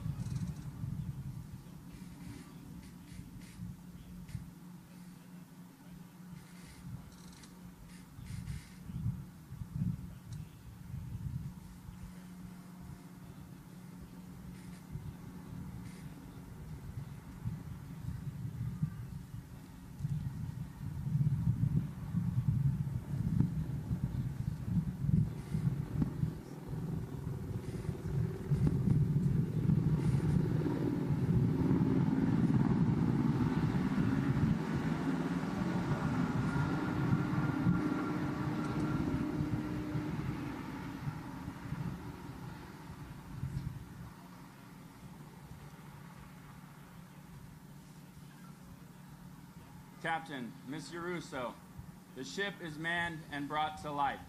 [SPEAKER 1] Captain, Miss Russo, the ship is manned and brought to life.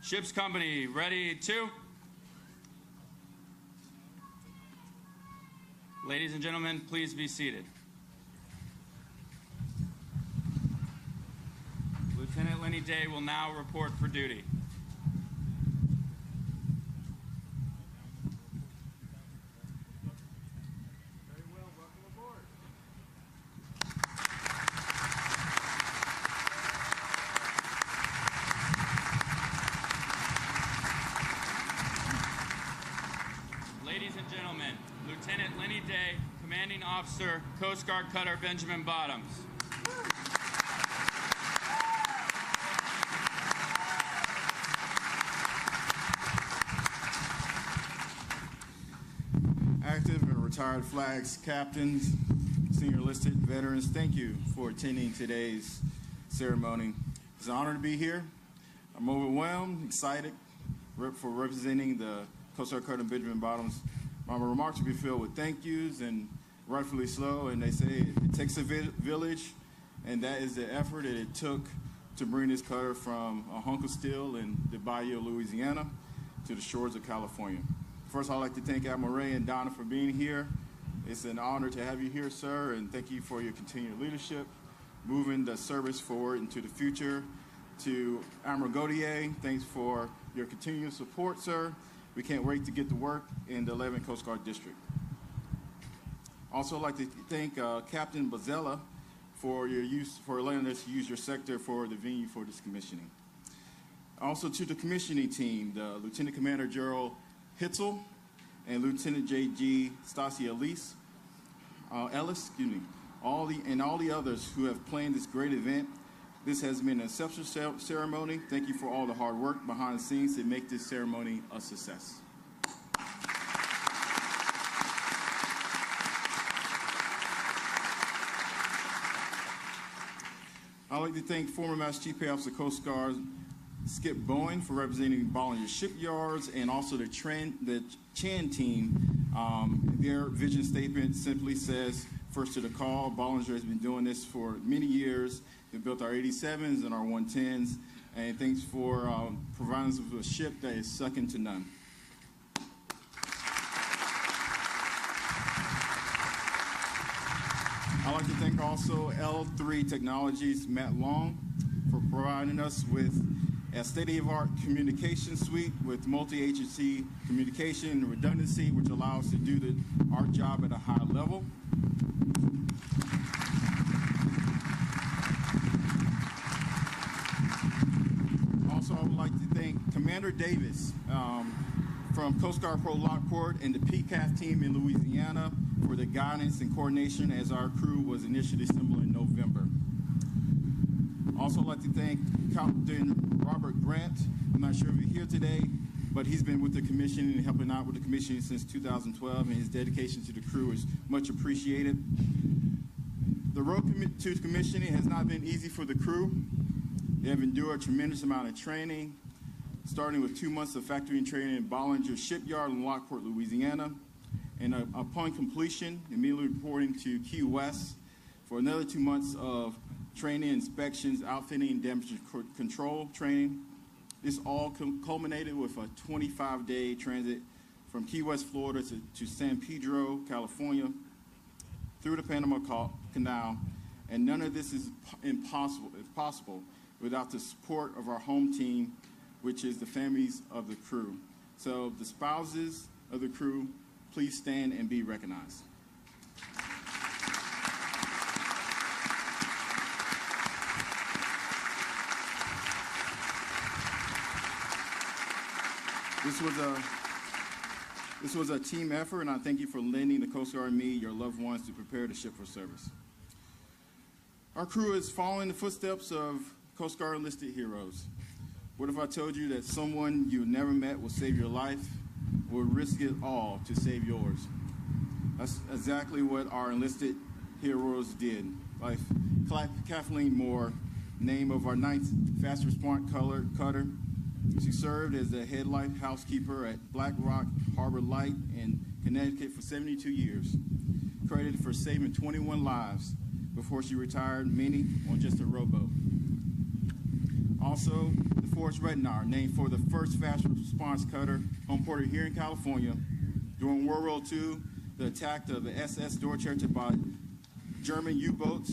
[SPEAKER 1] Ship's company, ready to? Ladies and gentlemen, please be seated. Lieutenant Lenny Day will now report for duty. Ladies and gentlemen, Lieutenant Lenny Day, commanding Officer, Guard Cutter Benjamin Bottoms.
[SPEAKER 9] Active and retired flags captains, senior listed veterans, thank you for attending today's ceremony. It's an honor to be here. I'm overwhelmed, excited for representing the Coast Guard Cutter Benjamin Bottoms. My remarks will be filled with thank yous and rightfully so. And they say it takes a vi- village, and that is the effort that it took to bring this cutter from a hunk of steel in the Bayou, Louisiana, to the shores of California. First, I'd like to thank Admiral Ray and Donna for being here. It's an honor to have you here, sir, and thank you for your continued leadership, moving the service forward into the future. To Admiral Gautier, thanks for your continued support, sir. We can't wait to get to work in the 11th Coast Guard District. Also, I'd like to thank uh, Captain Bazella for your use for letting us use your sector for the venue for this commissioning. Also to the commissioning team, the Lieutenant Commander Gerald Hitzel and Lieutenant J.G. Stasi Elise, uh, Ellis, excuse me, all the and all the others who have planned this great event. This has been an exceptional ceremony. Thank you for all the hard work behind the scenes to make this ceremony a success. I'd like to thank former Master Chief Petty Officer Coast Guard Skip Bowen for representing Bollinger Shipyards and also the, Tran, the Chan team. Um, their vision statement simply says, first to the call. Bollinger has been doing this for many years. They built our 87s and our 110s. And thanks for um, providing us with a ship that is second to none. I'd like to thank also L3 Technologies, Matt Long, for providing us with a state-of-the-art communication suite with multi-agency communication and redundancy, which allows us to do the, our job at a high level. Also, I would like to thank Commander Davis um, from Coast Guard Pro Lockport and the PCAF team in Louisiana for the guidance and coordination as our crew was initially assembled in November. Also, I'd like to thank Captain Robert Grant. I'm not sure if he's here today, but he's been with the commission and helping out with the commission since 2012, and his dedication to the crew is much appreciated. The road to commissioning has not been easy for the crew. They have endured a tremendous amount of training, starting with two months of factory training in Bollinger Shipyard in Lockport, Louisiana, and uh, upon completion, immediately reporting to Key West for another two months of training, inspections, outfitting, and damage control training. This all culminated with a 25-day transit from Key West, Florida to, to San Pedro, California, through the Panama Canal, and none of this is impossible, is possible without the support of our home team, which is the families of the crew. So the spouses of the crew, please stand and be recognized. This was a this was a team effort, and I thank you for lending the Coast Guard and me, your loved ones, to prepare the ship for service. Our crew is following the footsteps of Coast Guard enlisted heroes. What if I told you that someone you never met will save your life, will risk it all to save yours? That's exactly what our enlisted heroes did. Like Kathleen Moore, name of our ninth fast response color, cutter. She served as the head light housekeeper at Black Rock Harbor Light in Connecticut for 72 years, credited for saving 21 lives before she retired, many on just a rowboat. Also, Rednour, named for the first fast response cutter homeported here in California. During World War II, the attack of the SS Dorchester by German U-boats,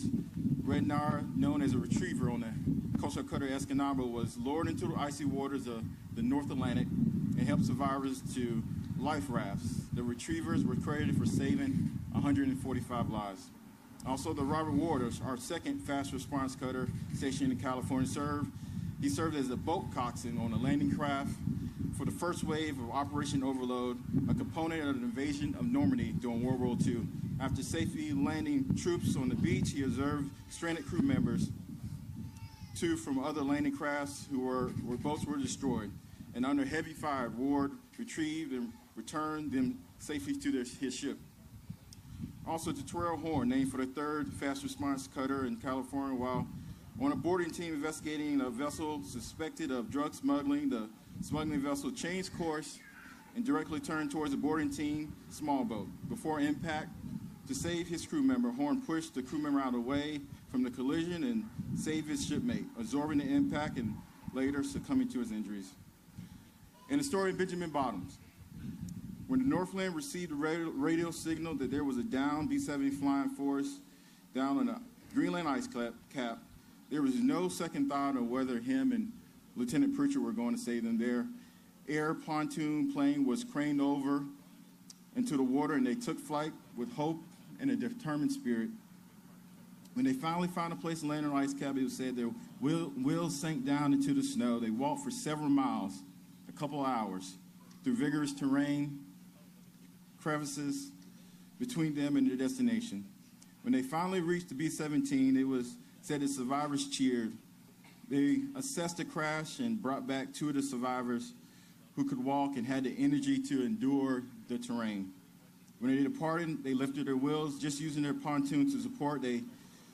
[SPEAKER 9] Rednour, known as a retriever on the coastal cutter Escanaba, was lowered into the icy waters of the North Atlantic and helped survivors to life rafts. The retrievers were credited for saving 145 lives. Also, the Robert Waters, our second fast response cutter stationed in California, served. He served as a boat coxswain on a landing craft for the first wave of Operation Overlord, a component of the invasion of Normandy during World War II. After safely landing troops on the beach, he observed stranded crew members, two from other landing crafts who were, were boats were destroyed. And under heavy fire, Ward retrieved and returned them safely to their, his ship. Also to Terrell Horne, named for the third fast response cutter in California, while on a boarding team investigating a vessel suspected of drug smuggling, the smuggling vessel changed course and directly turned towards the boarding team small boat. Before impact, to save his crew member, Horn pushed the crew member out of the way from the collision and saved his shipmate, absorbing the impact and later succumbing to his injuries. In the story of Benjamin Bottoms, when the Northland received a radio, signal that there was a down B-17 flying force down on a Greenland ice cap, there was no second thought of whether him and Lieutenant Pritchard were going to save them. Their air pontoon plane was craned over into the water, and they took flight with hope and a determined spirit. When they finally found a place to land on ice cap, it said their wheel, wheels sank down into the snow. They walked for several miles, a couple hours, through vigorous terrain, crevices between them and their destination. When they finally reached the B-17, it was said the survivors cheered. They assessed the crash and brought back two of the survivors who could walk and had the energy to endure the terrain. When they departed, they lifted their wheels just using their pontoons to support. They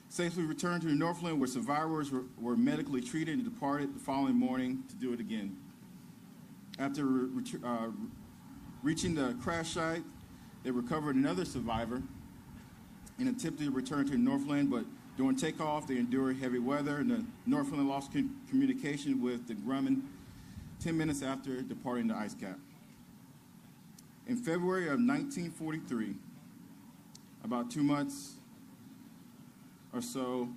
[SPEAKER 9] safely returned to Northland where survivors were, were medically treated and departed the following morning to do it again. After re- uh, reaching the crash site, they recovered another survivor and attempted to return to Northland, but during takeoff, they endured heavy weather, and the Northland lost com- communication with the Grumman 10 minutes after departing the ice cap. In February of 1943, about two months or so,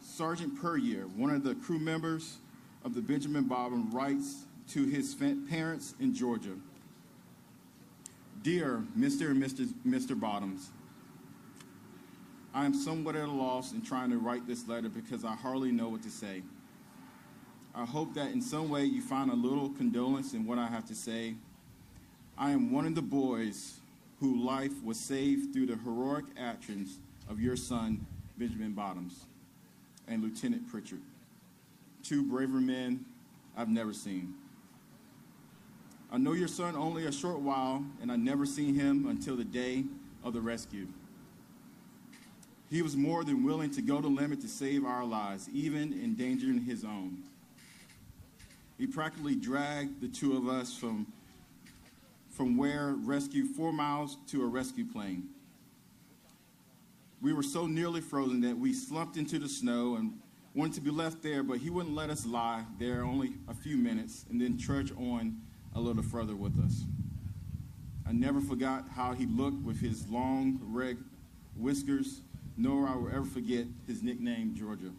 [SPEAKER 9] Sergeant Puryear, one of the crew members of the Benjamin Bottom, writes to his parents in Georgia Dear Mr. and Mr. Mr. Bottoms, I am somewhat at a loss in trying to write this letter because I hardly know what to say. I hope that in some way you find a little condolence in what I have to say. I am one of the boys whose life was saved through the heroic actions of your son, Benjamin Bottoms, and Lieutenant Pritchard, two braver men I've never seen. I know your son only a short while, and I never seen him until the day of the rescue. He was more than willing to go to limit to save our lives, even endangering his own. He practically dragged the two of us from, from where rescue four miles to a rescue plane. We were so nearly frozen that we slumped into the snow and wanted to be left there, but he wouldn't let us lie there only a few minutes and then trudge on a little further with us. I never forgot how he looked with his long red whiskers, nor I will ever forget his nickname, Georgia.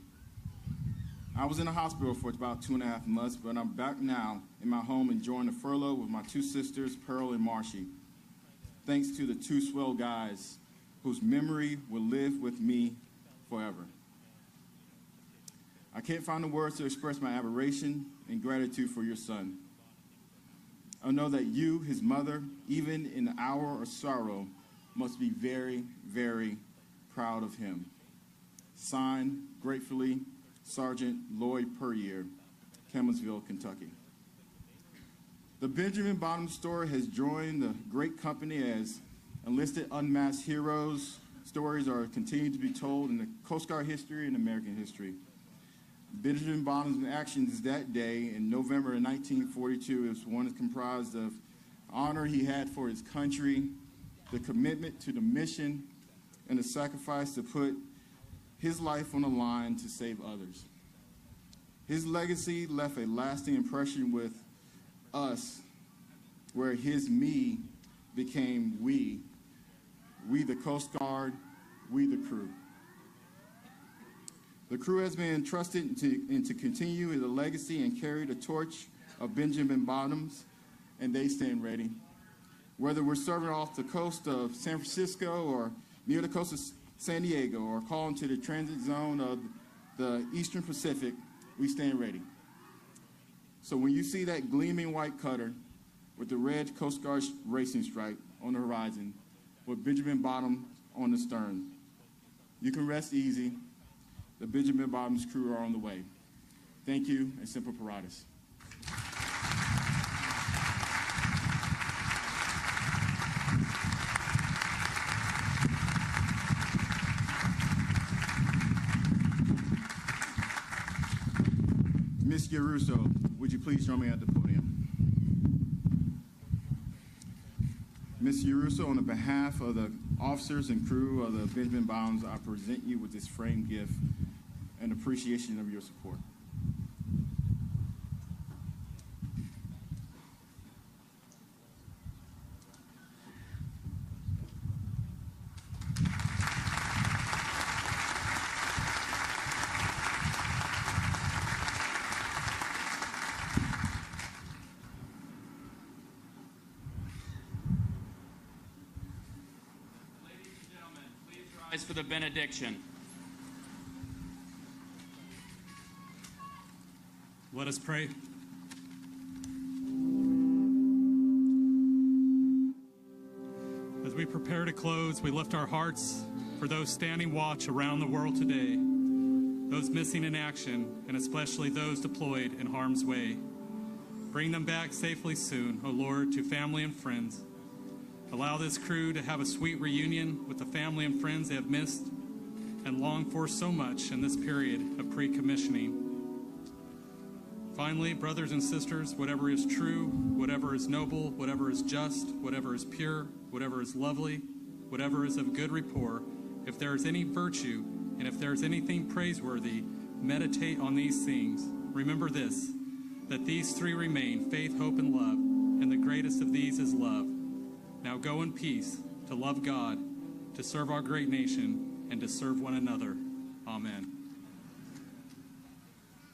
[SPEAKER 9] I was in the hospital for about two and a half months, but I'm back now in my home enjoying the furlough with my two sisters, Pearl and Marcy. Thanks to the two swell guys whose memory will live with me forever. I can't find the words to express my admiration and gratitude for your son. I know that you, his mother, even in the hour of sorrow, must be very, very proud of him. Signed, gratefully, Sergeant Lloyd Puryear, Campbellsville, Kentucky. The Benjamin Bottom story has joined the great company as enlisted unmasked heroes. Stories are continuing to be told in the Coast Guard history and American history. Benjamin Bottom's actions that day in November of 1942 is one comprised of honor he had for his country, the commitment to the mission, and the sacrifice to put his life on the line to save others. His legacy left a lasting impression with us, where his me became we, we the Coast Guard, we the crew. The crew has been entrusted to, and to continue the legacy and carry the torch of Benjamin Bottoms, and they stand ready. Whether we're serving off the coast of San Francisco or near the coast of San Diego or calling to the transit zone of the Eastern Pacific, we stand ready. So when you see that gleaming white cutter with the red Coast Guard racing stripe on the horizon, with Benjamin Bottom on the stern, you can rest easy. The Benjamin Bottoms crew are on the way. Thank you, and Semper Paratus. Yaruso, would you please join me at the podium? Ms. Yaruso, on behalf of the officers and crew of the Benjamin Bottoms, I present you with this framed gift and appreciation of your support.
[SPEAKER 1] Benediction.
[SPEAKER 3] Let us pray. As we prepare to close, we lift our hearts for those standing watch around the world today, those missing in action, and especially those deployed in harm's way. Bring them back safely soon, O Lord, to family and friends. Allow this crew to have a sweet reunion with the family and friends they have missed and longed for so much in this period of pre commissioning. Finally, brothers and sisters, whatever is true, whatever is noble, whatever is just, whatever is pure, whatever is lovely, whatever is of good rapport, if there is any virtue and if there is anything praiseworthy, meditate on these things. Remember this that these three remain faith, hope, and love, and the greatest of these is love. Now go in peace to love God, to serve our great nation, and to serve one another. Amen.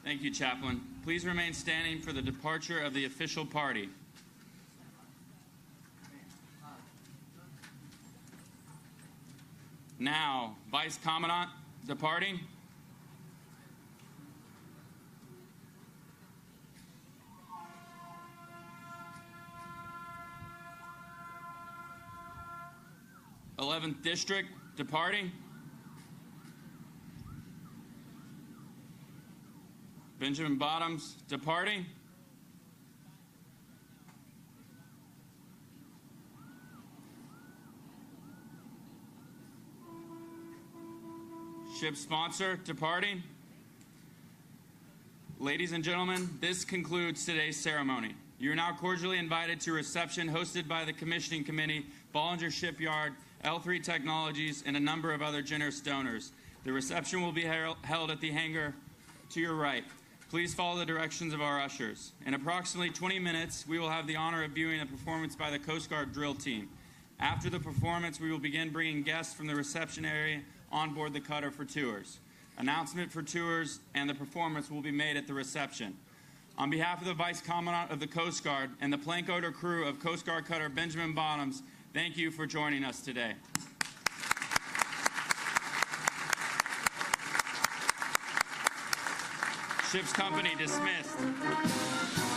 [SPEAKER 1] Thank you, Chaplain. Please remain standing for the departure of the official party. Now, Vice Commandant departing. Eleventh District departing. Benjamin Bottoms departing. Ship sponsor departing. Ladies and gentlemen, this concludes today's ceremony. You are now cordially invited to a reception hosted by the Commissioning Committee, Bollinger Shipyard, L3 Technologies, and a number of other generous donors. The reception will be held at the hangar to your right. Please follow the directions of our ushers. In approximately 20 minutes, we will have the honor of viewing a performance by the Coast Guard drill team. After the performance, we will begin bringing guests from the reception area on board the cutter for tours. Announcement for tours and the performance will be made at the reception. On behalf of the Vice Commandant of the Coast Guard and the plank order crew of Coast Guard cutter Benjamin Bottoms, thank you for joining us today. Ship's company dismissed.